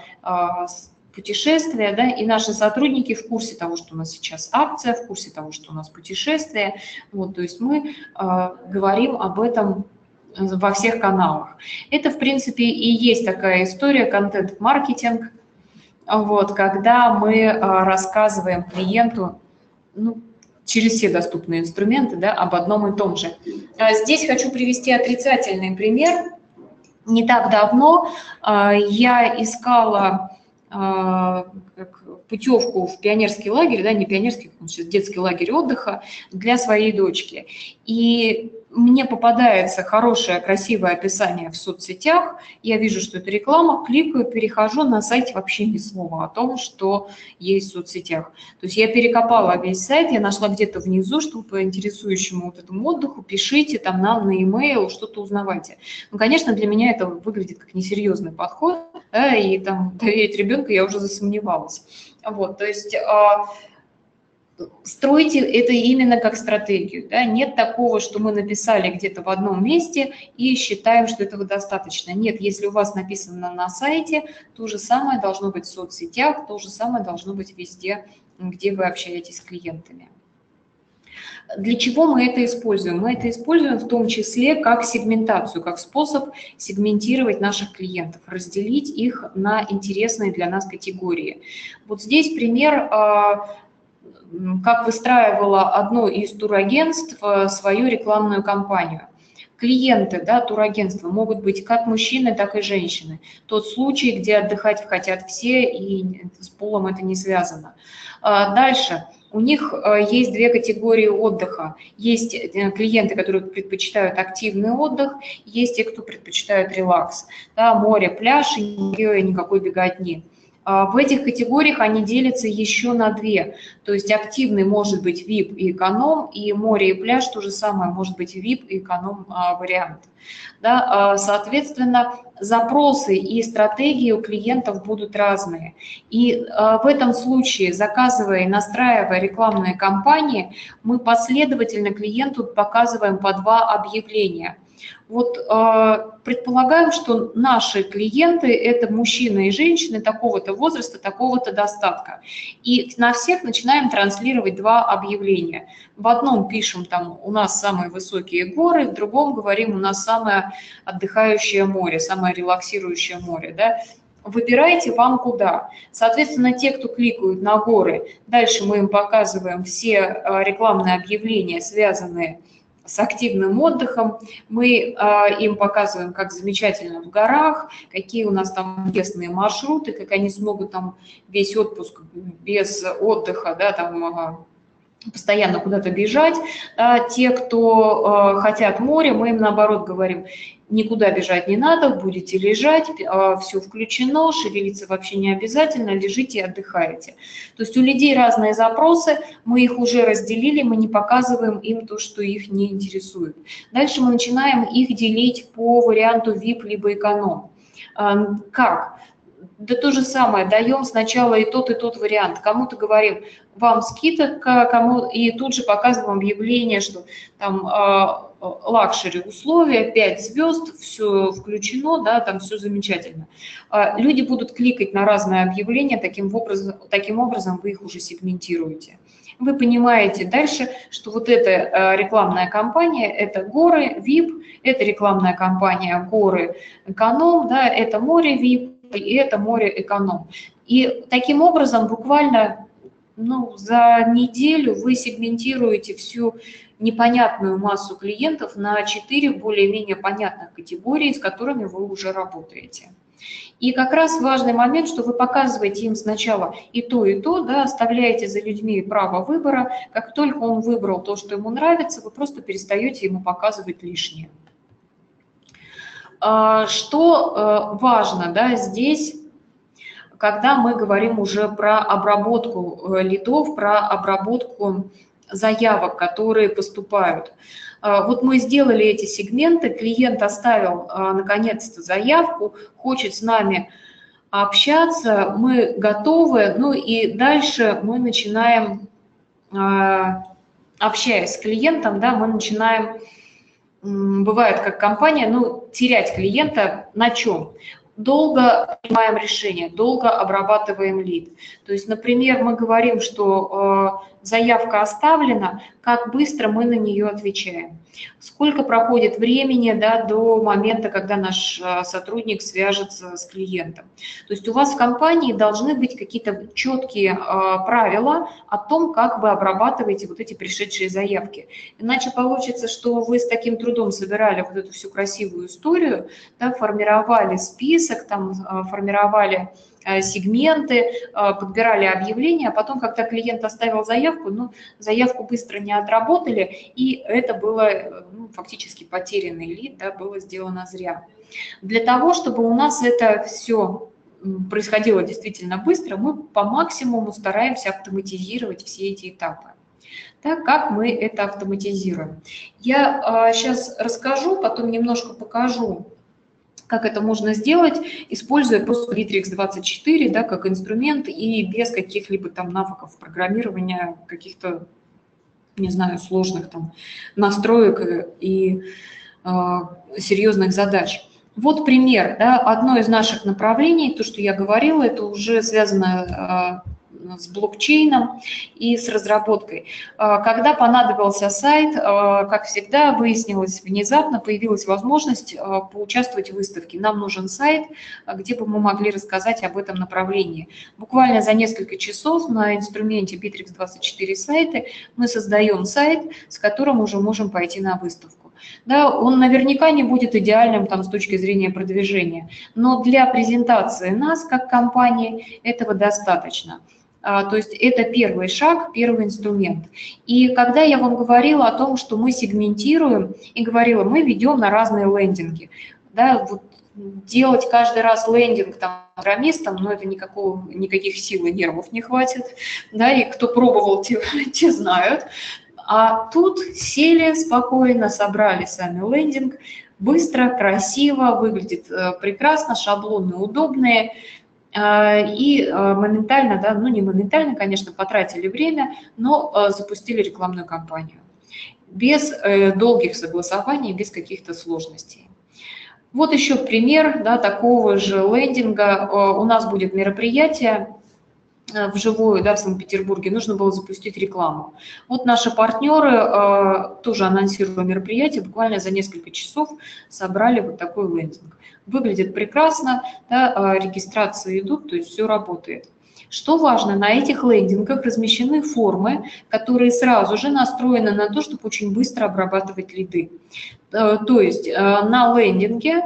путешествия, да, и наши сотрудники в курсе того, что у нас сейчас акция, в курсе того, что у нас путешествие, вот, то есть мы э, говорим об этом во всех каналах. Это, в принципе, и есть такая история, контент-маркетинг, вот, когда мы э, рассказываем клиенту, ну, через все доступные инструменты, да, об одном и том же. А здесь хочу привести отрицательный пример. Не так давно э, я искала а, путевку в пионерский лагерь, да, не пионерский, сейчас детский лагерь отдыха для своей дочки. И мне попадается хорошее, красивое описание в соцсетях, я вижу, что это реклама, кликаю, перехожу на сайте вообще ни слова о том, что есть в соцсетях. То есть я перекопала весь сайт, я нашла где-то внизу, что по интересующему вот этому отдыху пишите там нам на e-mail, что-то узнавайте. Ну, конечно, для меня это выглядит как несерьезный подход, да, и там доверить ребенка я уже засомневалась. Вот, то есть а, стройте это именно как стратегию. Да? Нет такого, что мы написали где-то в одном месте и считаем, что этого достаточно. Нет, если у вас написано на сайте, то же самое должно быть в соцсетях, то же самое должно быть везде, где вы общаетесь с клиентами. Для чего мы это используем? Мы это используем в том числе как сегментацию, как способ сегментировать наших клиентов, разделить их на интересные для нас категории. Вот здесь пример а, как выстраивала одно из турагентств э, свою рекламную кампанию. Клиенты да, турагентства могут быть как мужчины, так и женщины. Тот случай, где отдыхать хотят все, и с полом это не связано. А дальше. У них э, есть две категории отдыха. Есть э, клиенты, которые предпочитают активный отдых, есть те, кто предпочитают релакс. Да, море, пляж и никакой беготни. А, в этих категориях они делятся еще на две. То есть активный может быть VIP и эконом, и море и пляж то же самое может быть VIP и эконом а, вариант. Да, а, соответственно, запросы и стратегии у клиентов будут разные. И в этом случае, заказывая и настраивая рекламные кампании, мы последовательно клиенту показываем по два объявления – вот э, предполагаем, что наши клиенты – это мужчины и женщины такого-то возраста, такого-то достатка. И на всех начинаем транслировать два объявления. В одном пишем там «у нас самые высокие горы», в другом говорим «у нас самое отдыхающее море, самое релаксирующее море». Да? Выбирайте вам куда. Соответственно, те, кто кликают на горы, дальше мы им показываем все э, рекламные объявления, связанные с с активным отдыхом. Мы э, им показываем, как замечательно в горах, какие у нас там интересные маршруты, как они смогут там весь отпуск без отдыха, да, там э, постоянно куда-то бежать. А те, кто э, хотят море, мы им наоборот говорим, никуда бежать не надо, будете лежать, а, все включено, шевелиться вообще не обязательно, лежите и отдыхаете. То есть у людей разные запросы, мы их уже разделили, мы не показываем им то, что их не интересует. Дальше мы начинаем их делить по варианту VIP либо эконом. Как? Да то же самое, даем сначала и тот, и тот вариант. Кому-то говорим, вам скидок, кому и тут же показываем объявление, что там а, luxury условия, 5 звезд, все включено, да, там все замечательно. А, люди будут кликать на разные объявления, таким образом, таким образом вы их уже сегментируете. Вы понимаете дальше, что вот эта а, рекламная кампания – это горы, VIP, это рекламная кампания горы, эконом, да, это море VIP, и это море эконом. И таким образом буквально ну, за неделю вы сегментируете всю непонятную массу клиентов на 4 более-менее понятных категорий, с которыми вы уже работаете. И как раз важный момент, что вы показываете им сначала и то, и то, да, оставляете за людьми право выбора. Как только он выбрал то, что ему нравится, вы просто перестаете ему показывать лишнее. А, что э, важно да, здесь, когда мы говорим уже про обработку э, лидов, про обработку заявок, которые поступают. А, вот мы сделали эти сегменты, клиент оставил а, наконец-то заявку, хочет с нами общаться, мы готовы, ну и дальше мы начинаем, общаясь с клиентом, да, мы начинаем бывает как компания, ну, терять клиента на чем? долго принимаем решение, долго обрабатываем лид. То есть, например, мы говорим, что э, заявка оставлена, как быстро мы на нее отвечаем. Сколько проходит времени да, до момента, когда наш э, сотрудник свяжется с клиентом. То есть у вас в компании должны быть какие-то четкие э, правила о том, как вы обрабатываете вот эти пришедшие заявки. Иначе получится, что вы с таким трудом собирали вот эту всю красивую историю, да, формировали список, там, э, формировали сегменты, э, подбирали объявления, а потом, когда клиент оставил заявку, ну, заявку быстро не отработали, и это было э, ну, фактически потерянный лид, да, было сделано зря. Для того, чтобы у нас это все происходило действительно быстро, мы по максимуму стараемся автоматизировать все эти этапы. Так, как мы это автоматизируем? Я э, сейчас расскажу, потом немножко покажу, как это можно сделать, используя просто Bittrex 24 да, как инструмент и без каких-либо там навыков программирования, каких-то, не знаю, сложных там настроек и э, серьезных задач. Вот пример, да, одно из наших направлений, то, что я говорила, это уже связано с блокчейном и с разработкой. А, когда понадобился сайт, а, как всегда, выяснилось внезапно, появилась возможность а, поучаствовать в выставке. Нам нужен сайт, где бы мы могли рассказать об этом направлении. Буквально за несколько часов на инструменте Bittrex 24 сайты мы создаем сайт, с которым уже можем пойти на выставку. Да, он наверняка не будет идеальным там, с точки зрения продвижения, но для презентации нас как компании этого достаточно. А, то есть это первый шаг, первый инструмент. И когда я вам говорила о том, что мы сегментируем, и говорила, мы ведем на разные лендинги, да, вот делать каждый раз лендинг там программистам, но это никакого, никаких сил и нервов не хватит, да, и кто пробовал, те, (laughs) те знают. А тут сели спокойно, собрали сами лендинг, быстро, красиво, выглядит э, прекрасно, шаблоны удобные, и а, моментально, да, ну не моментально, конечно, потратили время, но а, запустили рекламную кампанию без э, долгих согласований, без каких-то сложностей. Вот еще пример да, такого же лендинга. У нас будет мероприятие вживую да, в Санкт-Петербурге, нужно было запустить рекламу. Вот наши партнеры, э, тоже анонсируя мероприятие, буквально за несколько часов собрали вот такой лендинг. Выглядит прекрасно, да, э, регистрации идут, то есть все работает. Что важно, на этих лендингах размещены формы, которые сразу же настроены на то, чтобы очень быстро обрабатывать лиды. То есть на лендинге,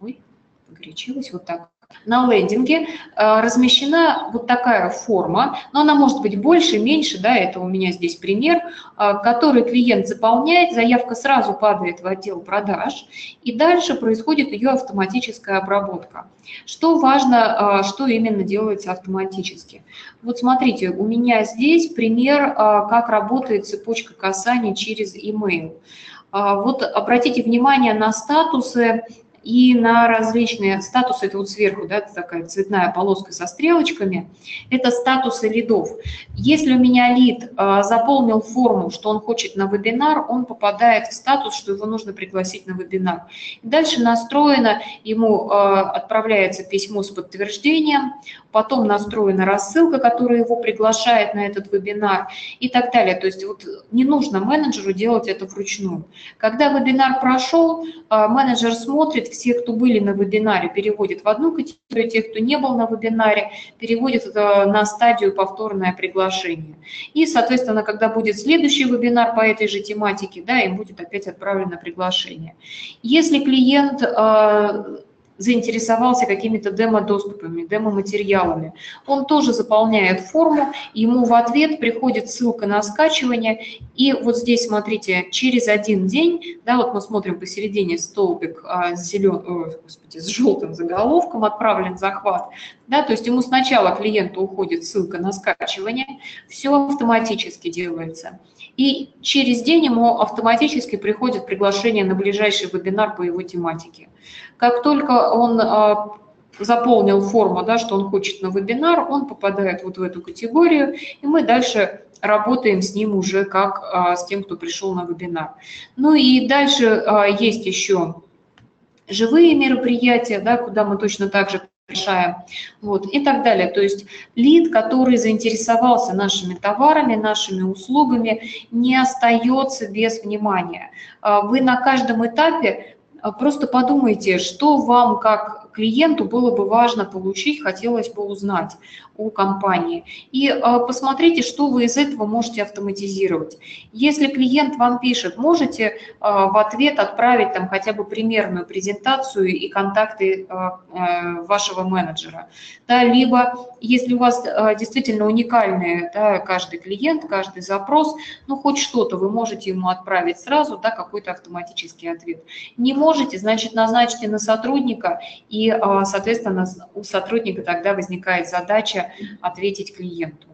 ой, погорячилась вот так, на лендинге э, размещена вот такая форма, но она может быть больше, меньше, да, это у меня здесь пример, э, который клиент заполняет, заявка сразу падает в отдел продаж, и дальше происходит ее автоматическая обработка. Что важно, э, что именно делается автоматически? Вот смотрите, у меня здесь пример, как работает цепочка касаний через email. Вот обратите внимание на статусы и на различные статусы, это вот сверху, да, такая цветная полоска со стрелочками, это статусы лидов. Если у меня лид э, заполнил форму, что он хочет на вебинар, он попадает в статус, что его нужно пригласить на вебинар. Дальше настроено, ему э, отправляется письмо с подтверждением, потом настроена рассылка, которая его приглашает на этот вебинар и так далее. То есть вот не нужно менеджеру делать это вручную. Когда вебинар прошел, э, менеджер смотрит, все, кто были на вебинаре, переводит в одну категорию, тех, кто не был на вебинаре, переводит на стадию повторное приглашение. И, соответственно, когда будет следующий вебинар по этой же тематике, да, им будет опять отправлено приглашение. Если клиент э, заинтересовался какими-то демо-доступами, демо-материалами. Он тоже заполняет форму, ему в ответ приходит ссылка на скачивание, и вот здесь, смотрите, через один день, да, вот мы смотрим посередине столбик а, с, зелен... О, господи, с желтым заголовком, отправлен захват, да, то есть ему сначала клиенту уходит ссылка на скачивание, все автоматически делается. И через день ему автоматически приходит приглашение на ближайший вебинар по его тематике. Как только он а, заполнил форму, да, что он хочет на вебинар, он попадает вот в эту категорию, и мы дальше работаем с ним уже как а, с тем, кто пришел на вебинар. Ну и дальше а, есть еще живые мероприятия, да, куда мы точно так же решаем, вот, и так далее. То есть лид, который заинтересовался нашими товарами, нашими услугами, не остается без внимания. Вы на каждом этапе просто подумайте, что вам как клиенту было бы важно получить, хотелось бы узнать о компании. И а, посмотрите, что вы из этого можете автоматизировать. Если клиент вам пишет, можете а, в ответ отправить там хотя бы примерную презентацию и контакты а, вашего менеджера. Да, либо если у вас действительно уникальный да, каждый клиент, каждый запрос, ну хоть что-то вы можете ему отправить сразу, да, какой-то автоматический ответ. Не можете, значит назначьте на сотрудника и соответственно, у сотрудника тогда возникает задача ответить клиенту.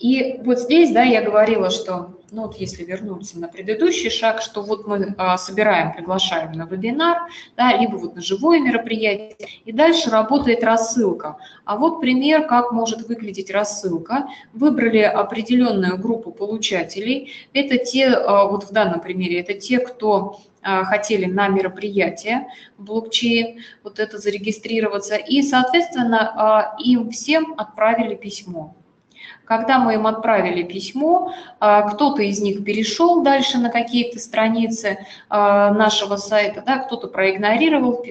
И вот здесь, да, я говорила, что, ну вот если вернуться на предыдущий шаг, что вот мы а, собираем, приглашаем на вебинар, да, либо вот на живое мероприятие, и дальше работает рассылка. А вот пример, как может выглядеть рассылка. Выбрали определенную группу получателей. Это те, а, вот в данном примере, это те, кто хотели на мероприятие блокчейн, вот это зарегистрироваться, и, соответственно, а, им всем отправили письмо. Когда мы им отправили письмо, а, кто-то из них перешел дальше на какие-то страницы нашего сайта, да, кто-то проигнорировал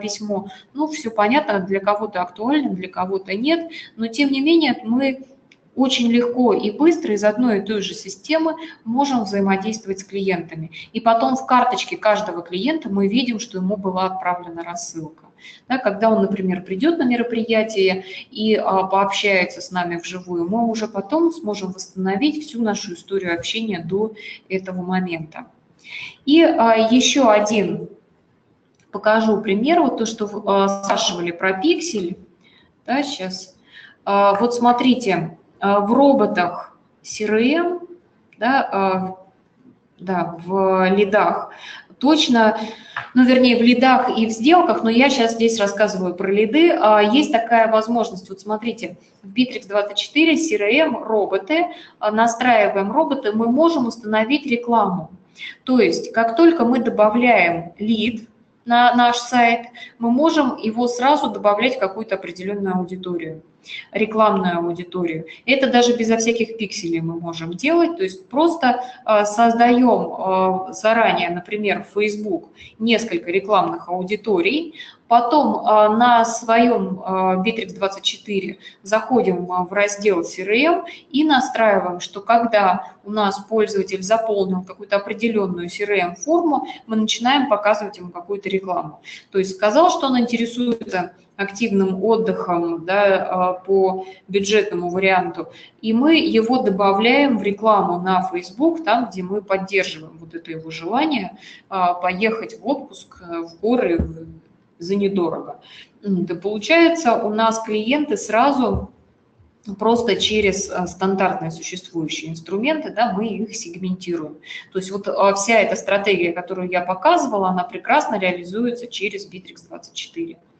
письмо. Ну, все понятно, для кого-то актуально, для кого-то нет, но тем не менее мы очень легко и быстро из одной и той же системы можем взаимодействовать с клиентами. И потом в карточке каждого клиента мы видим, что ему была отправлена рассылка. Да, когда он, например, придет на мероприятие и а, пообщается с нами вживую, мы уже потом сможем восстановить всю нашу историю общения до этого момента. И а, еще один покажу пример, вот то, что а, спрашивали про пиксель. Да, сейчас. А, вот смотрите, в роботах CRM, да, а, да, в лидах, точно, ну, вернее, в лидах и в сделках, но я сейчас здесь рассказываю про лиды, а, есть такая возможность, вот смотрите, в Bittrex24 CRM роботы, настраиваем роботы, мы можем установить рекламу. То есть, как только мы добавляем лид на наш сайт, мы можем его сразу добавлять в какую-то определенную аудиторию рекламную аудиторию. Это даже безо всяких пикселей мы можем делать, то есть просто а, создаем а, заранее, например, в Facebook несколько рекламных аудиторий, Потом а, на своем Bittrex24 заходим в раздел CRM и настраиваем, что когда у нас пользователь заполнил какую-то определенную CRM-форму, мы начинаем показывать ему какую-то рекламу. То есть сказал, что он интересуется активным отдыхом да, а, по бюджетному варианту, и мы его добавляем в рекламу на Facebook, там, где мы поддерживаем вот это его желание а, поехать в отпуск э, в горы за недорого. Да, получается, у нас клиенты сразу просто через а, стандартные существующие инструменты, да, мы их сегментируем. То есть вот вся эта стратегия, которую я показывала, она прекрасно реализуется через Bittrex24. А,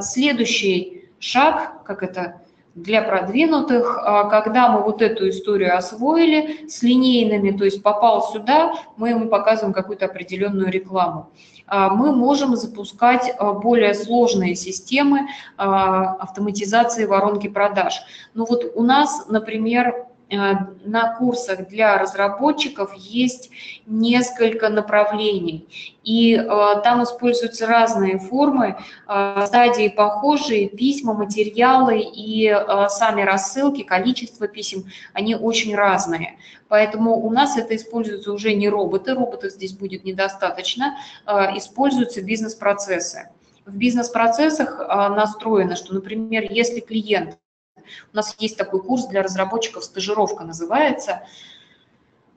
следующий шаг, как это для продвинутых, а, когда мы вот эту историю освоили с линейными, то есть попал сюда, мы ему показываем какую-то определенную рекламу. А, мы можем запускать более сложные системы автоматизации воронки продаж. Ну вот у нас, например, Э, на курсах для разработчиков есть несколько направлений, и э, там используются разные формы, э, стадии похожие, письма, материалы и сами рассылки, количество писем, они очень разные. Поэтому у нас это используются уже не роботы, роботов здесь будет недостаточно, используются бизнес-процессы. В бизнес-процессах настроено, что, например, если клиент у нас есть такой курс для разработчиков, стажировка называется,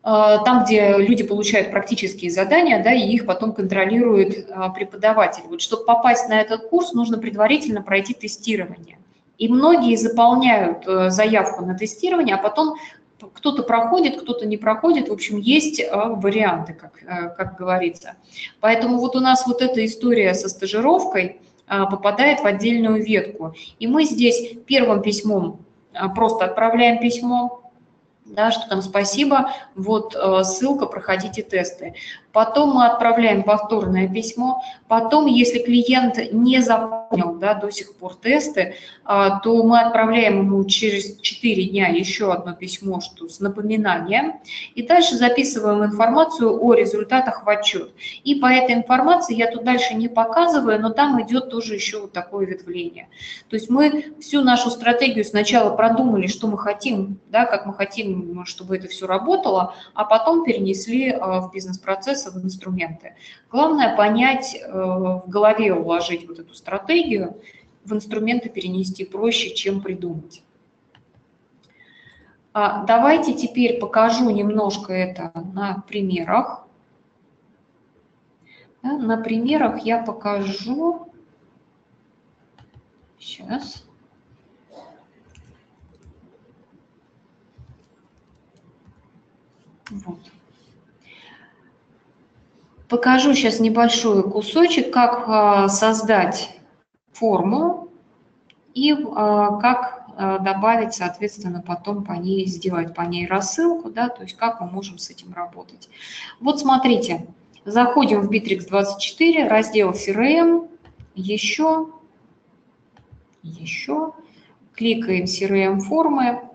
э, там, где люди получают практические задания, да, и их потом контролирует э, преподаватель. Вот чтобы попасть на этот курс, нужно предварительно пройти тестирование. И многие заполняют э, заявку на тестирование, а потом кто-то проходит, кто-то не проходит. В общем, есть варианты, как, как говорится. Поэтому вот у нас вот эта история со стажировкой – попадает в отдельную ветку. И мы здесь первым письмом просто отправляем письмо, да, что там спасибо, вот э, ссылка, проходите тесты. Потом мы отправляем повторное письмо, потом, если клиент не заполнил да, до сих пор тесты, а, то мы отправляем ему через 4 дня еще одно письмо что с напоминанием, и дальше записываем информацию о результатах в отчет. И по этой информации я тут дальше не показываю, но там идет тоже еще вот такое ветвление. То есть мы всю нашу стратегию сначала продумали, что мы хотим, да, как мы хотим, чтобы это все работало, а потом перенесли а, в бизнес-процесс в инструменты. Главное понять, э, в голове уложить вот эту стратегию, в инструменты перенести проще, чем придумать. А, давайте теперь покажу немножко это на примерах. на примерах я покажу... Сейчас. Вот. Покажу сейчас небольшой кусочек, как а, создать форму и а, как а, добавить, соответственно, потом по ней сделать по ней рассылку, да, то есть как мы можем с этим работать. Вот смотрите, заходим в Bittrex24, раздел CRM, еще, еще, кликаем CRM формы,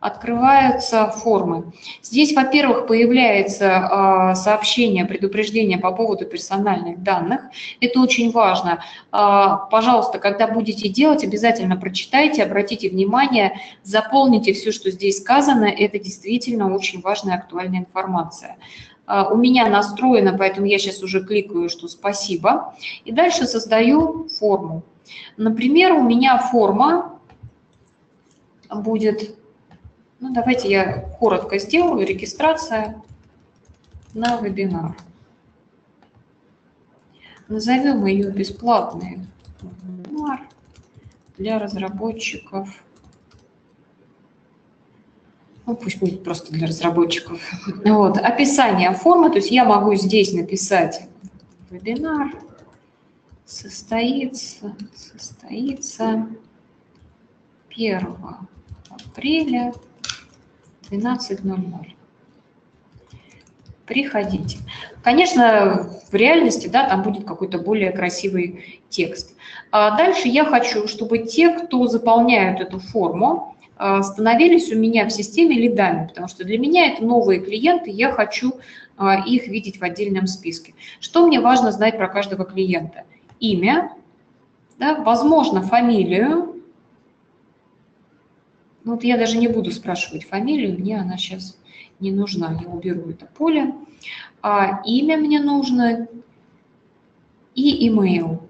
открываются формы. Здесь, во-первых, появляется э, сообщение, предупреждение по поводу персональных данных. Это очень важно. Э, пожалуйста, когда будете делать, обязательно прочитайте, обратите внимание, заполните все, что здесь сказано. Это действительно очень важная актуальная информация. Э, у меня настроено, поэтому я сейчас уже кликаю, что спасибо. И дальше создаю форму. Например, у меня форма будет ну, давайте я коротко сделаю. Регистрация на вебинар. Назовем ее бесплатный вебинар для разработчиков. Ну, пусть будет просто для разработчиков. Вот. Описание формы, то есть я могу здесь написать вебинар состоится, состоится 1 апреля 12.00. Приходите. Конечно, в реальности да, там будет какой-то более красивый текст. А дальше я хочу, чтобы те, кто заполняют эту форму, а, становились у меня в системе лидами, потому что для меня это новые клиенты, я хочу а, их видеть в отдельном списке. Что мне важно знать про каждого клиента? Имя, да, возможно, фамилию, ну, вот я даже не буду спрашивать фамилию, мне она сейчас не нужна, я уберу это поле. А, имя мне нужно и email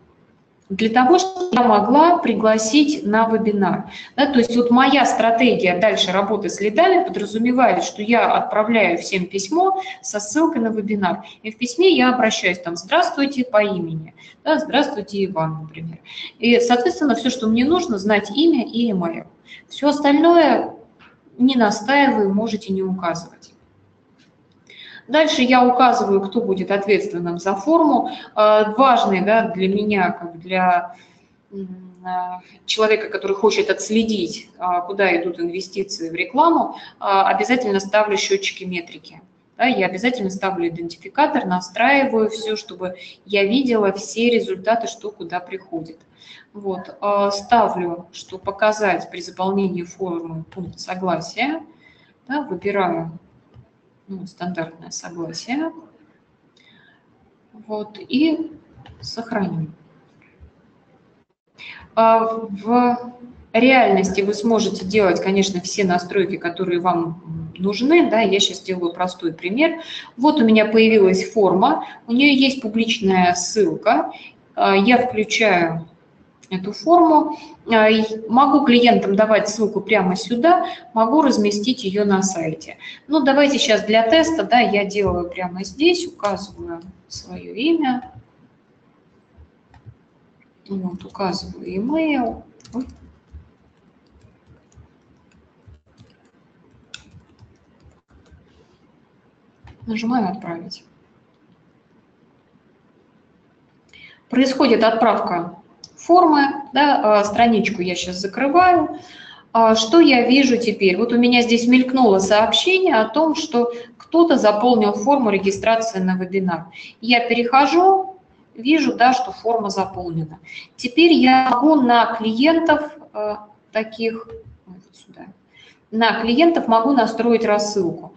для того, чтобы я могла пригласить на вебинар. Да, то есть вот моя стратегия дальше работы с лидами подразумевает, что я отправляю всем письмо со ссылкой на вебинар. И в письме я обращаюсь там «Здравствуйте» по имени, да, «Здравствуйте, Иван», например. И, соответственно, все, что мне нужно, знать имя и email. Все остальное не настаиваю, можете не указывать. Дальше я указываю, кто будет ответственным за форму. А, важный да, для меня, как для человека, который хочет отследить, а, куда идут инвестиции в рекламу, обязательно ставлю счетчики метрики. Да, я обязательно ставлю идентификатор, настраиваю все, чтобы я видела все результаты, что куда приходит. Вот, ставлю, что показать при заполнении формы пункт согласия, да, выбираю ну, стандартное согласие. Вот, и сохраню. А в реальности вы сможете делать, конечно, все настройки, которые вам нужны. Да, я сейчас сделаю простой пример. Вот у меня появилась форма, у нее есть публичная ссылка. А, я включаю эту форму. А, могу клиентам давать ссылку прямо сюда, могу разместить ее на сайте. Ну, давайте сейчас для теста, да, я делаю прямо здесь, указываю свое имя, вот, указываю email. Нажимаю «Отправить». Происходит отправка формы, да, страничку я сейчас закрываю, что я вижу теперь? Вот у меня здесь мелькнуло сообщение о том, что кто-то заполнил форму регистрации на вебинар. Я перехожу, вижу, да, что форма заполнена. Теперь я могу на клиентов э, таких, вот сюда, на клиентов могу настроить рассылку.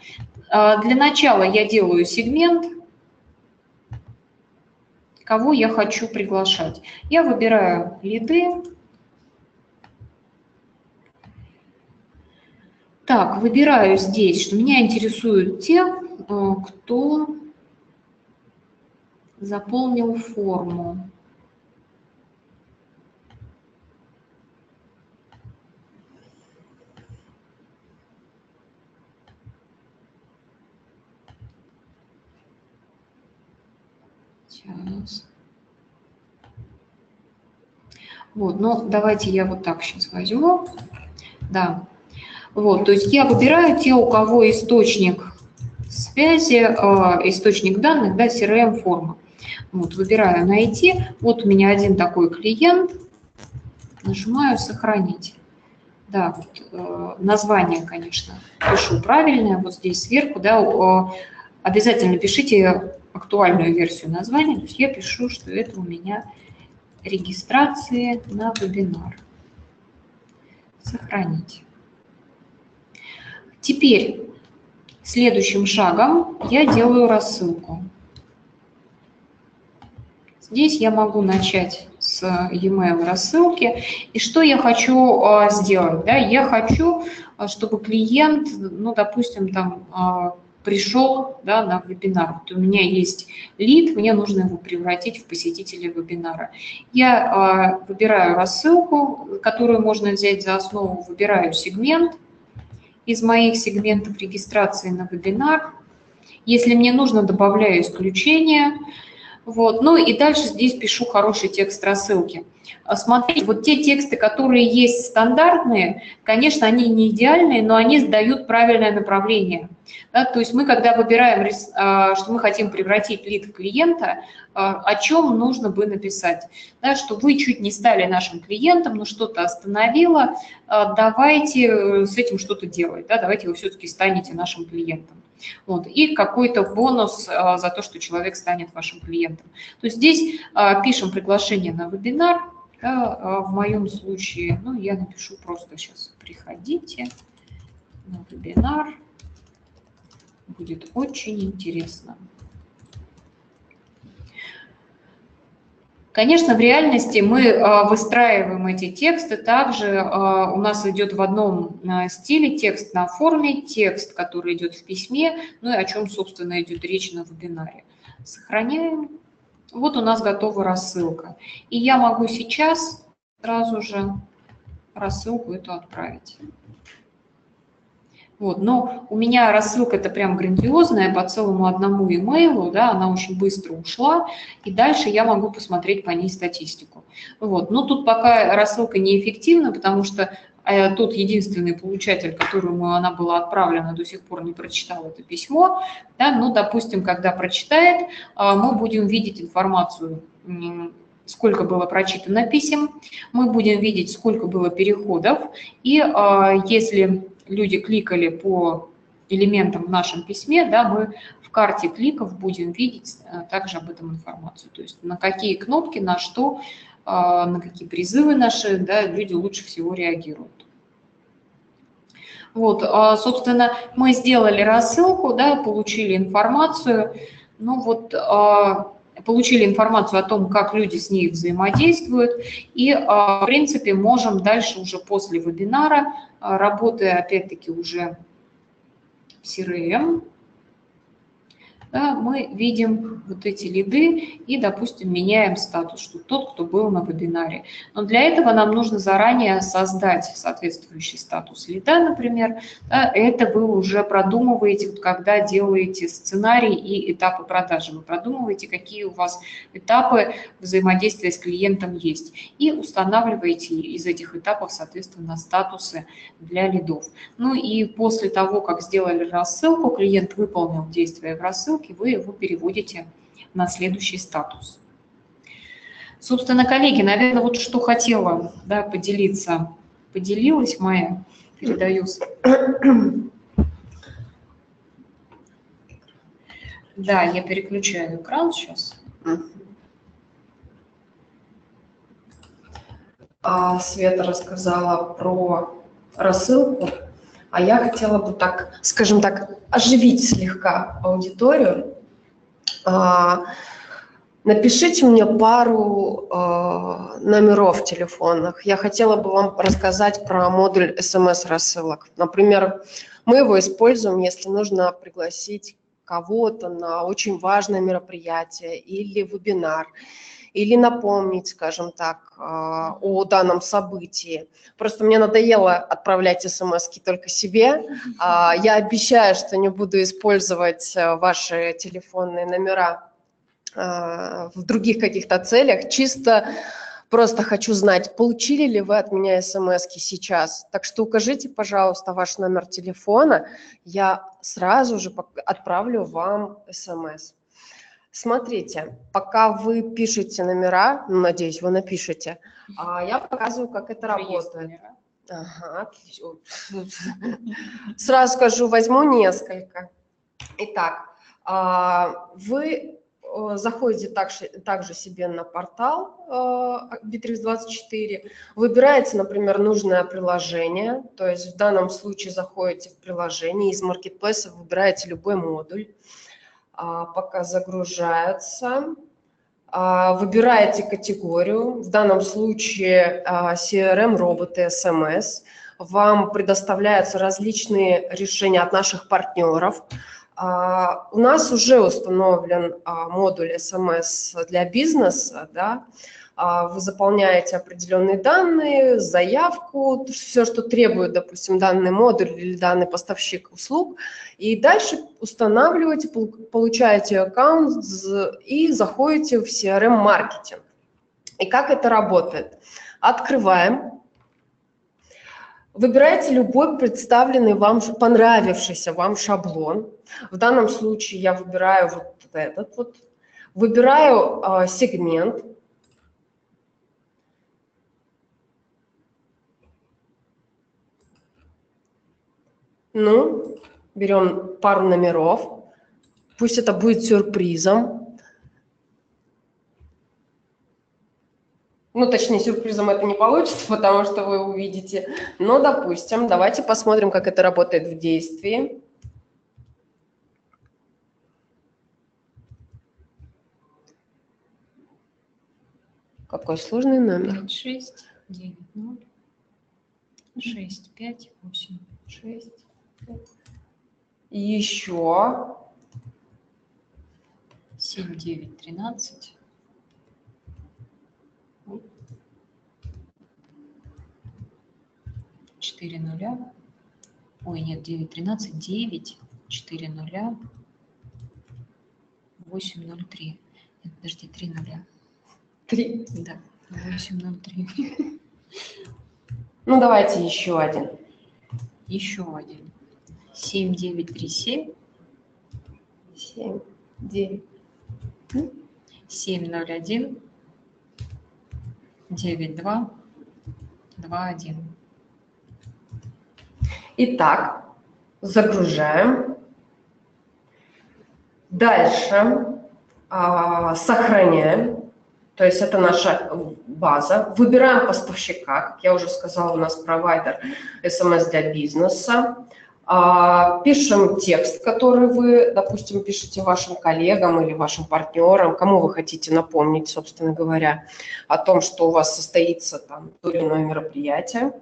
Для начала я делаю сегмент, кого я хочу приглашать. Я выбираю лиды, Так, выбираю здесь, что меня интересуют те, э, кто заполнил форму. Сейчас. Вот, ну давайте я вот так сейчас возьму. Да, вот, то есть я выбираю те, у кого источник связи, э, источник данных, да, CRM-форма. Вот, выбираю «Найти». Вот у меня один такой клиент. Нажимаю «Сохранить». Да, вот, э, название, конечно, пишу правильное. Вот здесь сверху, да, э, обязательно пишите актуальную версию названия. То есть я пишу, что это у меня регистрации на вебинар. Сохранить. Теперь следующим шагом я делаю рассылку. Здесь я могу начать с e-mail рассылки. И что я хочу а, сделать? Да, я хочу, а, чтобы клиент, ну, допустим, там а, пришел да, на вебинар. Вот у меня есть лид, мне нужно его превратить в посетителя вебинара. Я выбираю рассылку, которую можно взять за основу, выбираю сегмент, из моих сегментов регистрации на вебинар. Если мне нужно, добавляю исключения. Вот. Ну и дальше здесь пишу хороший текст рассылки. А смотрите, вот те тексты, которые есть стандартные, конечно, они не идеальные, но они сдают правильное направление. Да, то есть мы, когда выбираем, а, что мы хотим превратить лид в клиента, а, о чем нужно бы написать. Да, что вы чуть не стали нашим клиентом, но что-то остановило, давайте э, с этим что-то делать, да, давайте вы все-таки станете нашим клиентом. Вот, и какой-то бонус а, за то, что человек станет вашим клиентом. То есть здесь а, пишем приглашение на вебинар, да, а, в моем случае, ну, я напишу просто сейчас «приходите на вебинар», будет очень интересно. Конечно, в реальности мы а, выстраиваем эти тексты также. А, у нас идет в одном а, стиле текст на форме, текст, который идет в письме, ну и о чем, собственно, идет речь на вебинаре. Сохраняем. Вот у нас готова рассылка. И я могу сейчас сразу же рассылку эту отправить. Вот, но у меня рассылка это прям грандиозная по целому одному имейлу, да, она очень быстро ушла, и дальше я могу посмотреть по ней статистику. Вот, но тут пока рассылка неэффективна, потому что э, тот единственный получатель, которому она была отправлена, до сих пор не прочитал это письмо, да, ну, допустим, когда прочитает, э, мы будем видеть информацию сколько было прочитано писем, мы будем видеть, сколько было переходов, и э, если люди кликали по элементам в нашем письме, да, мы в карте кликов будем видеть э, также об этом информацию. То есть на какие кнопки, на что, э, на какие призывы наши да, люди лучше всего реагируют. Вот, а, собственно, мы сделали рассылку, да, получили информацию. Ну вот, а, получили информацию о том, как люди с ней взаимодействуют, и, в принципе, можем дальше уже после вебинара а, работая опять-таки уже CRM, да, мы видим вот эти лиды и, допустим, меняем статус, что тот, кто был на вебинаре. Но для этого нам нужно заранее создать соответствующий статус лида, например. Да, это вы уже продумываете, вот, когда делаете сценарий и этапы продажи. Вы продумываете, какие у вас этапы взаимодействия с клиентом есть. И устанавливаете из этих этапов, соответственно, статусы для лидов. Ну и после того, как сделали рассылку, клиент выполнил действие в рассылке, ссылки, вы его переводите на следующий статус. Собственно, коллеги, наверное, вот что хотела да, поделиться, поделилась моя, передаю. Да, я переключаю экран сейчас. А, Света рассказала про рассылку, а я хотела бы так, скажем так, оживить слегка аудиторию. А, напишите мне пару а, номеров в телефонах. Я хотела бы вам рассказать про модуль смс-рассылок. Например, мы его используем, если нужно пригласить кого-то на очень важное мероприятие или вебинар, или напомнить, скажем так, а, о данном событии. Просто мне надоело отправлять смс только себе. А, я обещаю, что не буду использовать э, ваши телефонные номера а, в других каких-то целях. Чисто просто хочу знать, получили ли вы от меня смс сейчас. Так что укажите, пожалуйста, ваш номер телефона. Я сразу же отправлю вам смс. Смотрите, пока вы пишете номера, ну, надеюсь, вы напишете, а я показываю, как это работает. Ага, Сразу скажу, возьму несколько. Итак, а, вы заходите также, также себе на портал Bittrex24, выбираете, например, нужное приложение, то есть в данном случае заходите в приложение, из маркетплейса выбираете любой модуль, а, пока загружается. А, выбираете категорию, в данном случае а, CRM, роботы, SMS. Вам предоставляются различные решения от наших партнеров. У нас уже установлен модуль SMS для бизнеса, да, а, вы заполняете определенные данные, заявку, все, что требует, допустим, данный модуль или данный поставщик услуг, и дальше устанавливаете, получаете аккаунт и заходите в CRM-маркетинг. И как это работает? Открываем, Выбирайте любой представленный вам, понравившийся вам шаблон. В данном случае я выбираю вот этот вот. Выбираю э, сегмент, Ну, берем пару номеров. Пусть это будет сюрпризом. Ну, точнее, сюрпризом это не получится, (laughs) потому что вы увидите. Но, допустим, давайте посмотрим, как это работает в действии. Какой сложный номер? 6, 9, 0, 6, 5, 8, 6. Еще. 7, 9, 13. Четыре нуля. Ой, нет, 9, 13, 9, 4 нуля, 8, 0, 3. Нет, подожди, 3 нуля. 3? Да, 8, 0, 3. Ну, давайте еще один. Еще один. 7, 9, 3, 7. 7, 9. 7, 0, 1. 9, 2. 2, 1. Итак, загружаем. Дальше а, сохраняем. То есть это наша база. Выбираем поставщика. Как я уже сказала, у нас провайдер SMS для бизнеса. А, пишем текст, который вы, допустим, пишете вашим коллегам или вашим партнерам, кому вы хотите напомнить, собственно говоря, о том, что у вас состоится там то или иное мероприятие.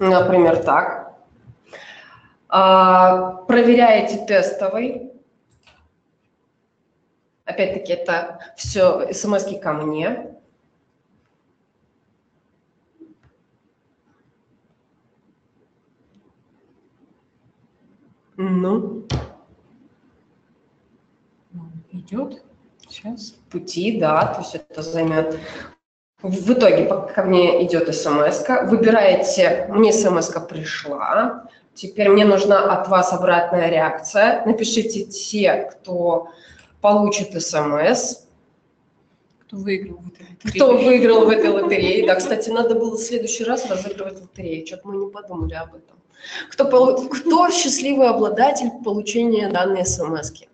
Например, так. А, проверяете тестовый Опять-таки, это все смс ко мне. Ну. Идет. Сейчас. Пути, да, то есть это займет В итоге ко мне идет смс. Выбираете, мне смс пришла, теперь мне нужна от вас обратная реакция. Напишите те, кто получит смс. Кто выиграл в этой лотерее. Кто выиграл в этой лотерее. Да, кстати, надо было в следующий раз разыгрывать лотерею. Что-то мы не подумали об этом. Кто, кто счастливый обладатель получения данной смс -ки?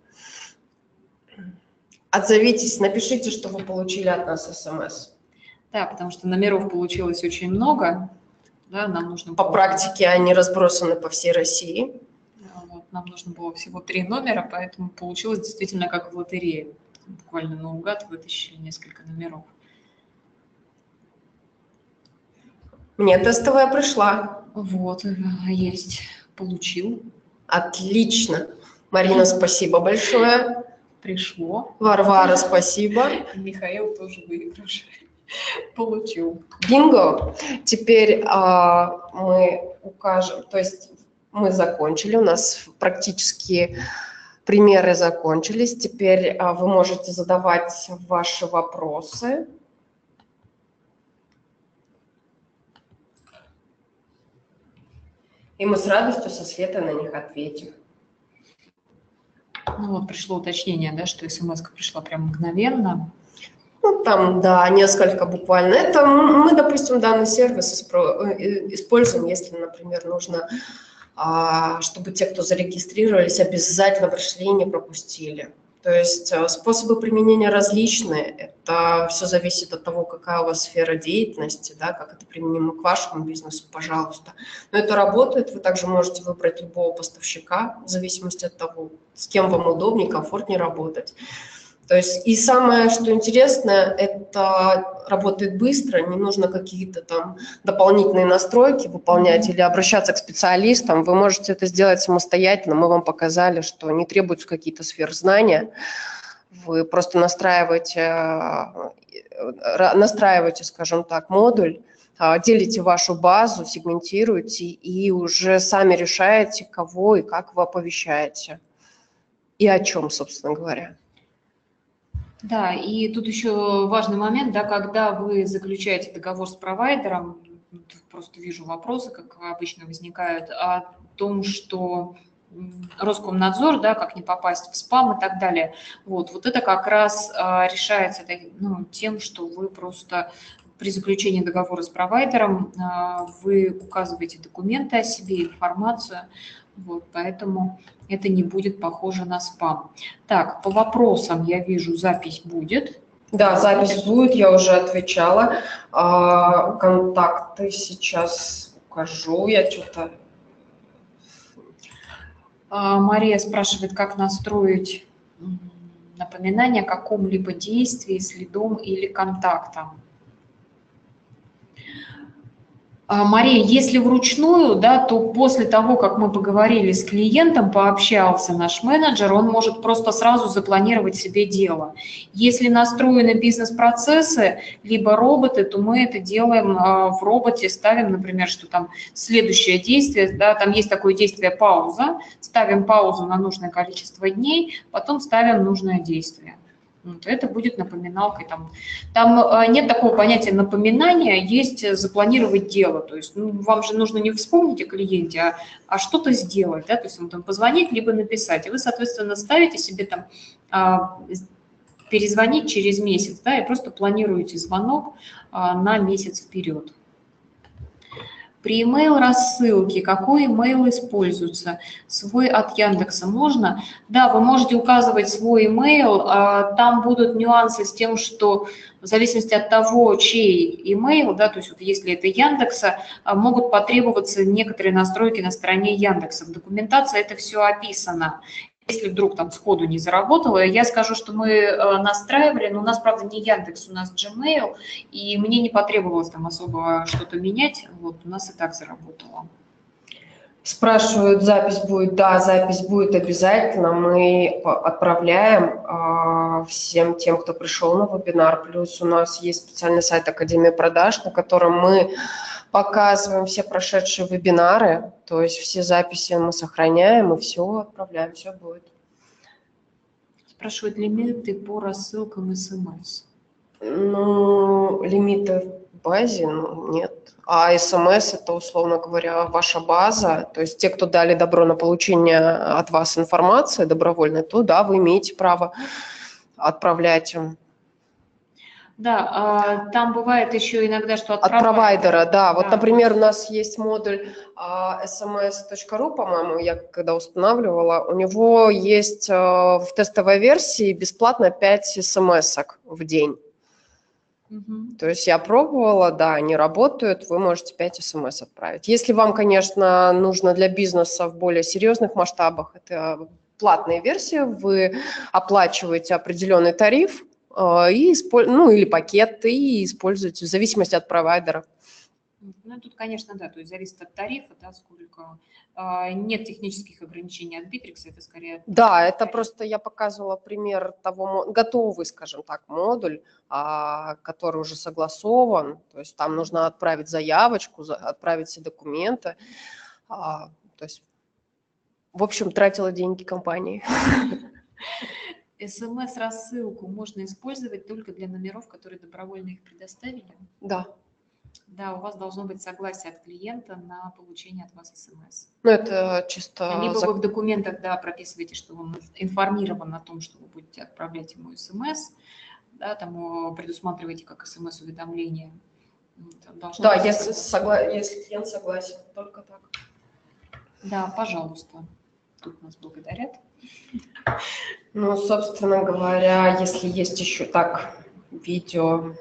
Отзовитесь, напишите, что вы получили от нас смс. Да, потому что номеров получилось очень много. Да, нам нужно по было... практике они разбросаны по всей России. Да, вот, нам нужно было всего три номера, поэтому получилось действительно как в лотерее. Буквально наугад вытащили несколько номеров. Мне тестовая пришла. Вот, есть. Получил. Отлично. Марина, спасибо большое. Пришло. Варвара, спасибо. Михаил тоже выигрыш получил. Бинго. Теперь а, мы укажем, то есть мы закончили, у нас практически примеры закончились. Теперь а, вы можете задавать ваши вопросы. И мы с радостью со Светой на них ответим. Ну вот пришло уточнение, да, что смс пришла прям мгновенно. Ну, там, да, несколько буквально. Это мы, допустим, данный сервис э, используем, если, например, нужно, а, чтобы те, кто зарегистрировались, обязательно пришли и не пропустили. То есть э, способы применения различные. Это все зависит от того, какая у вас сфера деятельности, да, как это применимо к вашему бизнесу, пожалуйста. Но это работает. Вы также можете выбрать любого поставщика в зависимости от того, с кем вам удобнее, комфортнее работать. То есть и самое, что интересно, это работает быстро, не нужно какие-то там дополнительные настройки выполнять или обращаться к специалистам. Вы можете это сделать самостоятельно. Мы вам показали, что не требуются какие-то сверхзнания. Вы просто настраиваете, э, настраиваете, скажем так, модуль, э, делите вашу базу, сегментируете и уже сами решаете, кого и как вы оповещаете. И о чем, собственно говоря. Да, и тут еще важный момент, да, когда вы заключаете договор с провайдером, просто вижу вопросы, как обычно возникают, о том, что Роскомнадзор, да, как не попасть в спам и так далее. Вот, вот это как раз а, решается ну, тем, что вы просто при заключении договора с провайдером а, вы указываете документы о себе, информацию, вот, поэтому это не будет похоже на спам. Так, по вопросам я вижу, запись будет. Да, запись будет, я уже отвечала. А, контакты сейчас укажу, я что-то... А, Мария спрашивает, как настроить напоминание о каком-либо действии, следом или контактом. А, Мария, если вручную, да, то после того, как мы поговорили с клиентом, пообщался наш менеджер, он может просто сразу запланировать себе дело. Если настроены бизнес-процессы, либо роботы, то мы это делаем а, в роботе, ставим, например, что там следующее действие, да, там есть такое действие пауза, ставим паузу на нужное количество дней, потом ставим нужное действие. Это будет напоминалкой. Там, там э, нет такого понятия напоминания, есть запланировать дело. То есть ну, вам же нужно не вспомнить о клиенте, а, а что-то сделать. Да? То есть вам там позвонить, либо написать. И вы, соответственно, ставите себе там а, перезвонить через месяц, да, и просто планируете звонок а, на месяц вперед. При email рассылке какой email используется? Свой от Яндекса можно? Да, вы можете указывать свой email, а там будут нюансы с тем, что в зависимости от того, чей email, да, то есть вот если это Яндекса, а, могут потребоваться некоторые настройки на стороне Яндекса. В документации это все описано если вдруг там сходу не заработало, я скажу, что мы э, настраивали, но у нас, правда, не Яндекс, у нас Gmail, и мне не потребовалось там особо что-то менять, вот у нас и так заработало. Спрашивают, запись будет? Да, запись будет обязательно. Мы отправляем э, всем тем, кто пришел на вебинар. Плюс у нас есть специальный сайт Академии продаж, на котором мы показываем все прошедшие вебинары, то есть все записи мы сохраняем и все отправляем, все будет. Спрашивают лимиты по рассылкам смс. Ну, лимиты в базе, ну, нет. А СМС это, условно говоря, ваша база. То есть те, кто дали добро на получение от вас информации добровольной, то да, вы имеете право отправлять им. Да, а, там бывает еще иногда, что от, От провайдера, да. Да. Вот, например, у нас есть модуль а, sms.ru, по-моему, я когда устанавливала, у него есть а, в тестовой версии бесплатно 5 смс в день. Мгм. То есть я пробовала, да, они работают, вы можете 5 смс отправить. Если вам, конечно, нужно для бизнеса в более серьезных масштабах, это платная версия, вы оплачиваете определенный тариф, и, исполь- ну, или пакет, и используете в зависимости от провайдера. Ну, тут, конечно, да, то есть зависит от тарифа, да, сколько. А, Нет технических ограничений от Bittrex, это скорее... Да, это просто я показывала пример того, готовый, скажем так, модуль, а, который уже согласован. То есть там нужно отправить заявочку, за- отправить все документы. А, То есть, в общем, тратила деньги компании. (laughs) СМС-рассылку можно использовать только для номеров, которые добровольно их предоставили. Да. Да, у вас должно быть согласие от клиента на получение от вас СМС. Ну, это чисто... Либо зак- вы в документах да, прописываете, что он информирован о том, что вы будете отправлять ему СМС, да, там предусматриваете как СМС-уведомление. Должно Да, если, согла- если клиент согласен, только так. Да, пожалуйста. Тут нас благодарят. Ну, собственно говоря, если есть еще так видео,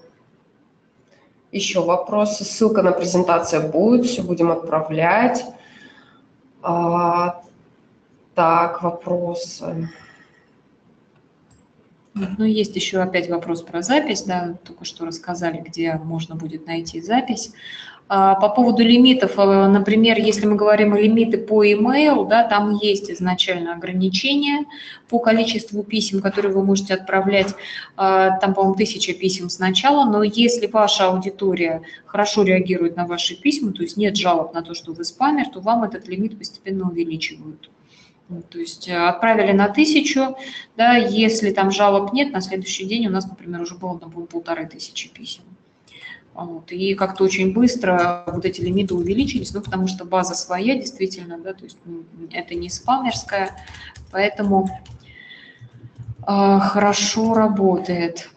еще вопросы, ссылка на презентацию будет, все будем отправлять. А, так, вопросы. Ну, есть еще опять вопрос про запись, да, только что рассказали, где можно будет найти запись. А, По поводу лимитов, э, например, если мы говорим о лимиты по email, да, там есть изначально ограничения по количеству писем, которые вы можете отправлять. А, Там, по-моему, тысяча писем сначала, но если ваша аудитория хорошо реагирует на ваши письма, то есть нет жалоб на то, что вы спамер, то вам этот лимит постепенно увеличивают. Ну, То есть э, отправили на тысячу, да, если там жалоб нет, на следующий день у нас, например, уже было, там, по-моему, полторы тысячи писем. Вот, и как-то очень быстро вот эти лимиты увеличились, ну, потому что база своя, действительно, да, то есть ну, это не спамерская, поэтому э, хорошо работает.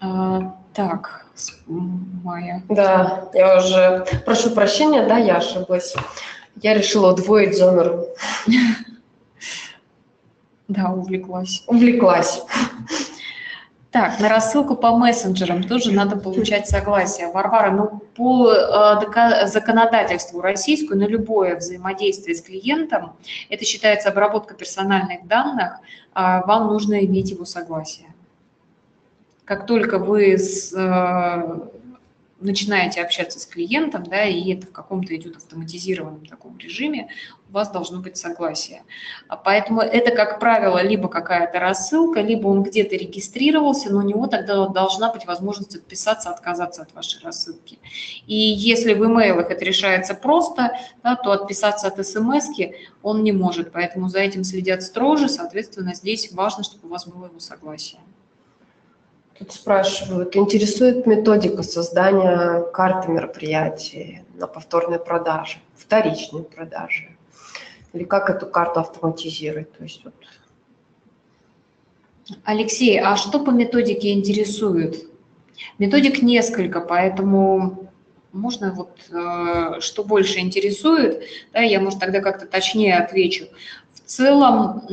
А, так, Майя. Да, я уже прошу прощения, да, я ошиблась. Я решила удвоить зону. (laughs) Да, увлеклась. Увлеклась. Так, на рассылку по мессенджерам тоже надо получать согласие. Варвара, ну по э, законодательству российскому на любое взаимодействие с клиентом, это считается обработка персональных данных, а вам нужно иметь его согласие. Как только вы с, э, начинаете общаться с клиентом, да, и это в каком-то идет автоматизированном таком режиме, у вас должно быть согласие. А Поэтому это, как правило, либо какая-то рассылка, либо он где-то регистрировался, но у него тогда должна быть возможность отписаться, отказаться от вашей рассылки. И если в имейлах это решается просто, да, то отписаться от смс он не может, поэтому за этим следят строже, соответственно, здесь важно, чтобы у вас было его согласие. Тут спрашивают, интересует методика создания карты мероприятий на повторной продаже, вторичной продаже? Или как эту карту автоматизировать? То есть вот Алексей, а что по методике интересует? Методик несколько, поэтому можно вот э, что больше интересует, да, я, может, тогда как-то точнее отвечу. В целом,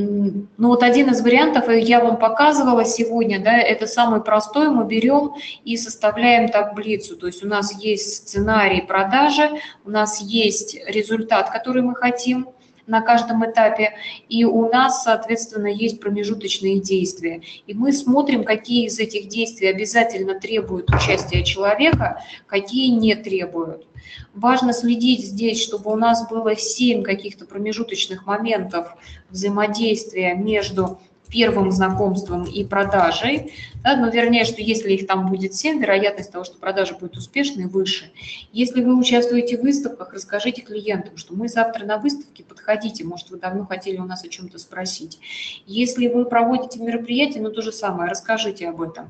ну вот один из вариантов, и я вам показывала сегодня, да, это самый простой, мы берем и составляем таблицу, то есть у нас есть сценарий продажи, у нас есть результат, который мы хотим, на каждом этапе, и у нас, соответственно, есть промежуточные действия. И мы смотрим, какие из этих действий обязательно требуют участия человека, какие не требуют. Важно следить здесь, чтобы у нас было семь каких-то промежуточных моментов взаимодействия между первым знакомством и продажей, да, но вернее, что если их там будет 7, вероятность того, что продажа будет успешной, выше. Если вы участвуете в выставках, расскажите клиентам, что мы завтра на выставке, подходите, может, вы давно хотели у нас о чем-то спросить. Если вы проводите мероприятие, ну то же самое, расскажите об этом.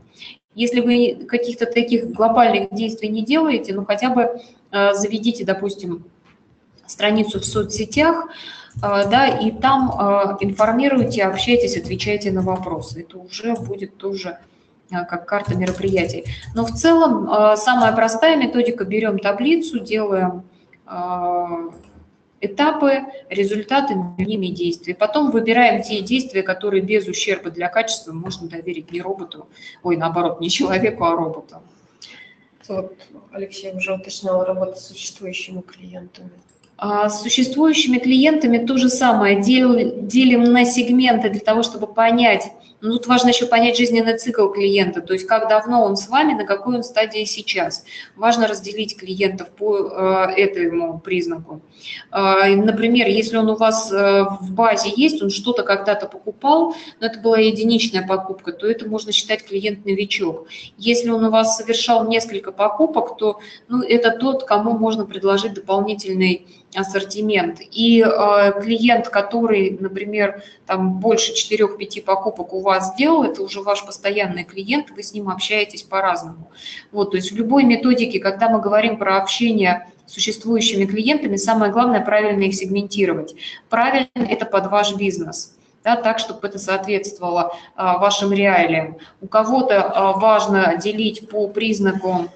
Если вы каких-то таких глобальных действий не делаете, ну хотя бы э, заведите, допустим, страницу в соцсетях, да, и там э, информируйте, общайтесь, отвечайте на вопросы. Это уже будет тоже как карта мероприятий. Но в целом самая простая методика, берем таблицу, делаем этапы, результаты, ними действия. Потом выбираем те действия, которые без ущерба для качества можно доверить не роботу, ой, наоборот, не человеку, а роботу. Вот Алексей уже уточнял работу с существующими клиентами. А с существующими клиентами то же самое. Делим, на сегменты для того, чтобы понять, ну, тут важно еще понять жизненный цикл клиента, то есть как давно он с вами, на какой он стадии сейчас. Важно разделить клиентов по э, этому признаку. Э, например, если он у вас э, в базе есть, он что-то когда-то покупал, но это была единичная покупка, то это можно считать клиент-новичок. Если он у вас совершал несколько покупок, то ну, это тот, кому можно предложить дополнительный ассортимент. И э, клиент, который, например, там больше 4-5 покупок у вас сделал, это уже ваш постоянный клиент, вы с ним общаетесь по-разному. Вот, то есть в любой методике, когда мы говорим про общение с существующими клиентами, самое главное правильно их сегментировать. Правильно это под ваш бизнес. Да, так, чтобы это соответствовало а, вашим реалиям. У кого-то а, важно делить по признаку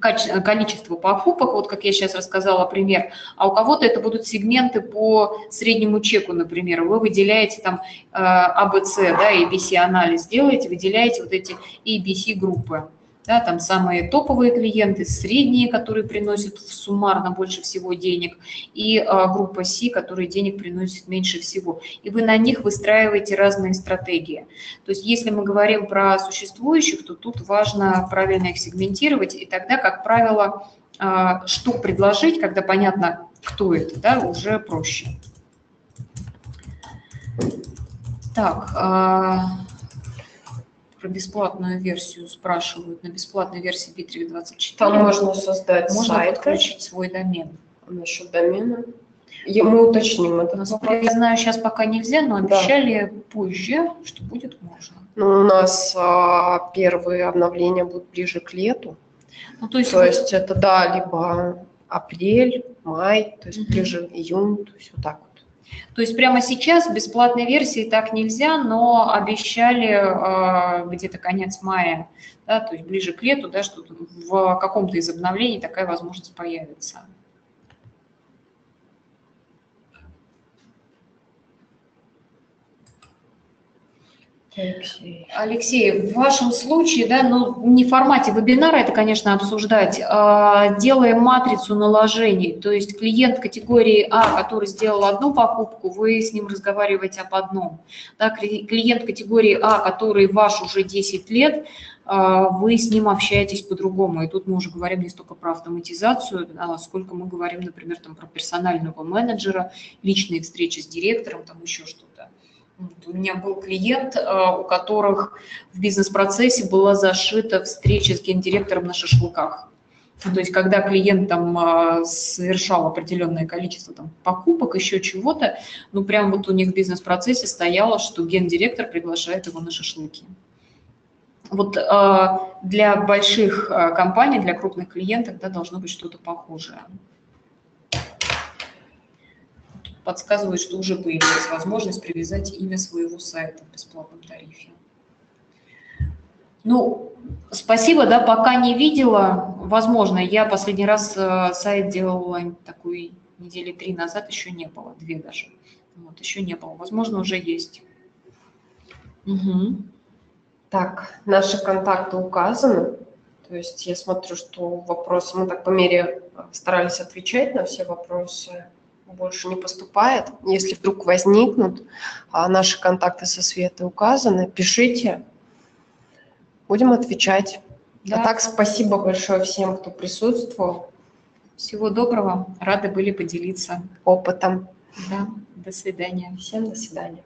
количество покупок, вот как я сейчас рассказала пример, а у кого-то это будут сегменты по среднему чеку, например, вы выделяете там ABC, э, а да, ABC анализ делаете, выделяете вот эти ABC группы да, там самые топовые клиенты, средние, которые приносят суммарно больше всего денег, и а, группа C, которые денег приносят меньше всего. И вы на них выстраиваете разные стратегии. То есть если мы говорим про существующих, то тут важно правильно их сегментировать, и тогда, как правило, а, что предложить, когда понятно, кто это, да, уже проще. Так, а, про бесплатную версию спрашивают, на бесплатной версии Bittrex 24. Там можно создать можно сайт. подключить свой домен. Насчет домена. И мы уточним это. Насколько я знаю, сейчас пока нельзя, но обещали да. позже, что будет можно. Ну, у нас а, первые обновления будут ближе к лету. Ну, то есть, то есть это, да, либо апрель, май, то есть угу. ближе июнь, то есть вот так. То есть прямо сейчас бесплатной версии так нельзя, но обещали э, где-то конец мая, да, то есть ближе к лету, да, что в каком-то из обновлений такая возможность появится. Алексей. Алексей, в вашем случае, да, ну, не в формате вебинара это, конечно, обсуждать, а делаем матрицу наложений, то есть клиент категории А, который сделал одну покупку, вы с ним разговариваете об одном. Да, клиент категории А, который ваш уже 10 лет, а, вы с ним общаетесь по-другому. И тут мы уже говорим не столько про автоматизацию, а сколько мы говорим, например, там, про персонального менеджера, личные встречи с директором, там еще что-то. У меня был клиент, э, у которых в бизнес-процессе была зашита встреча с гендиректором на шашлыках. То есть, когда клиент там э, совершал определенное количество там, покупок, еще чего-то, ну, прям вот у них в бизнес-процессе стояло, что гендиректор приглашает его на шашлыки. Вот э, для больших компаний, для крупных клиентов, да, должно быть что-то похожее подсказывает, что уже появилась возможность привязать имя своего сайта в бесплатном тарифе. Ну, спасибо, да, пока не видела. Возможно, я последний раз э, сайт делала такой недели три назад, еще не было, две даже. Вот, еще не было. Возможно, уже есть. Угу. Так, наши контакты указаны. То есть я смотрю, что вопросы, мы так по мере старались отвечать на все вопросы больше не поступает. Если вдруг возникнут, а наши контакты со Светой указаны, пишите, будем отвечать. А да. А так спасибо большое всем, кто присутствовал. Всего доброго, рады были поделиться опытом. Да, до свидания. Всем до свидания.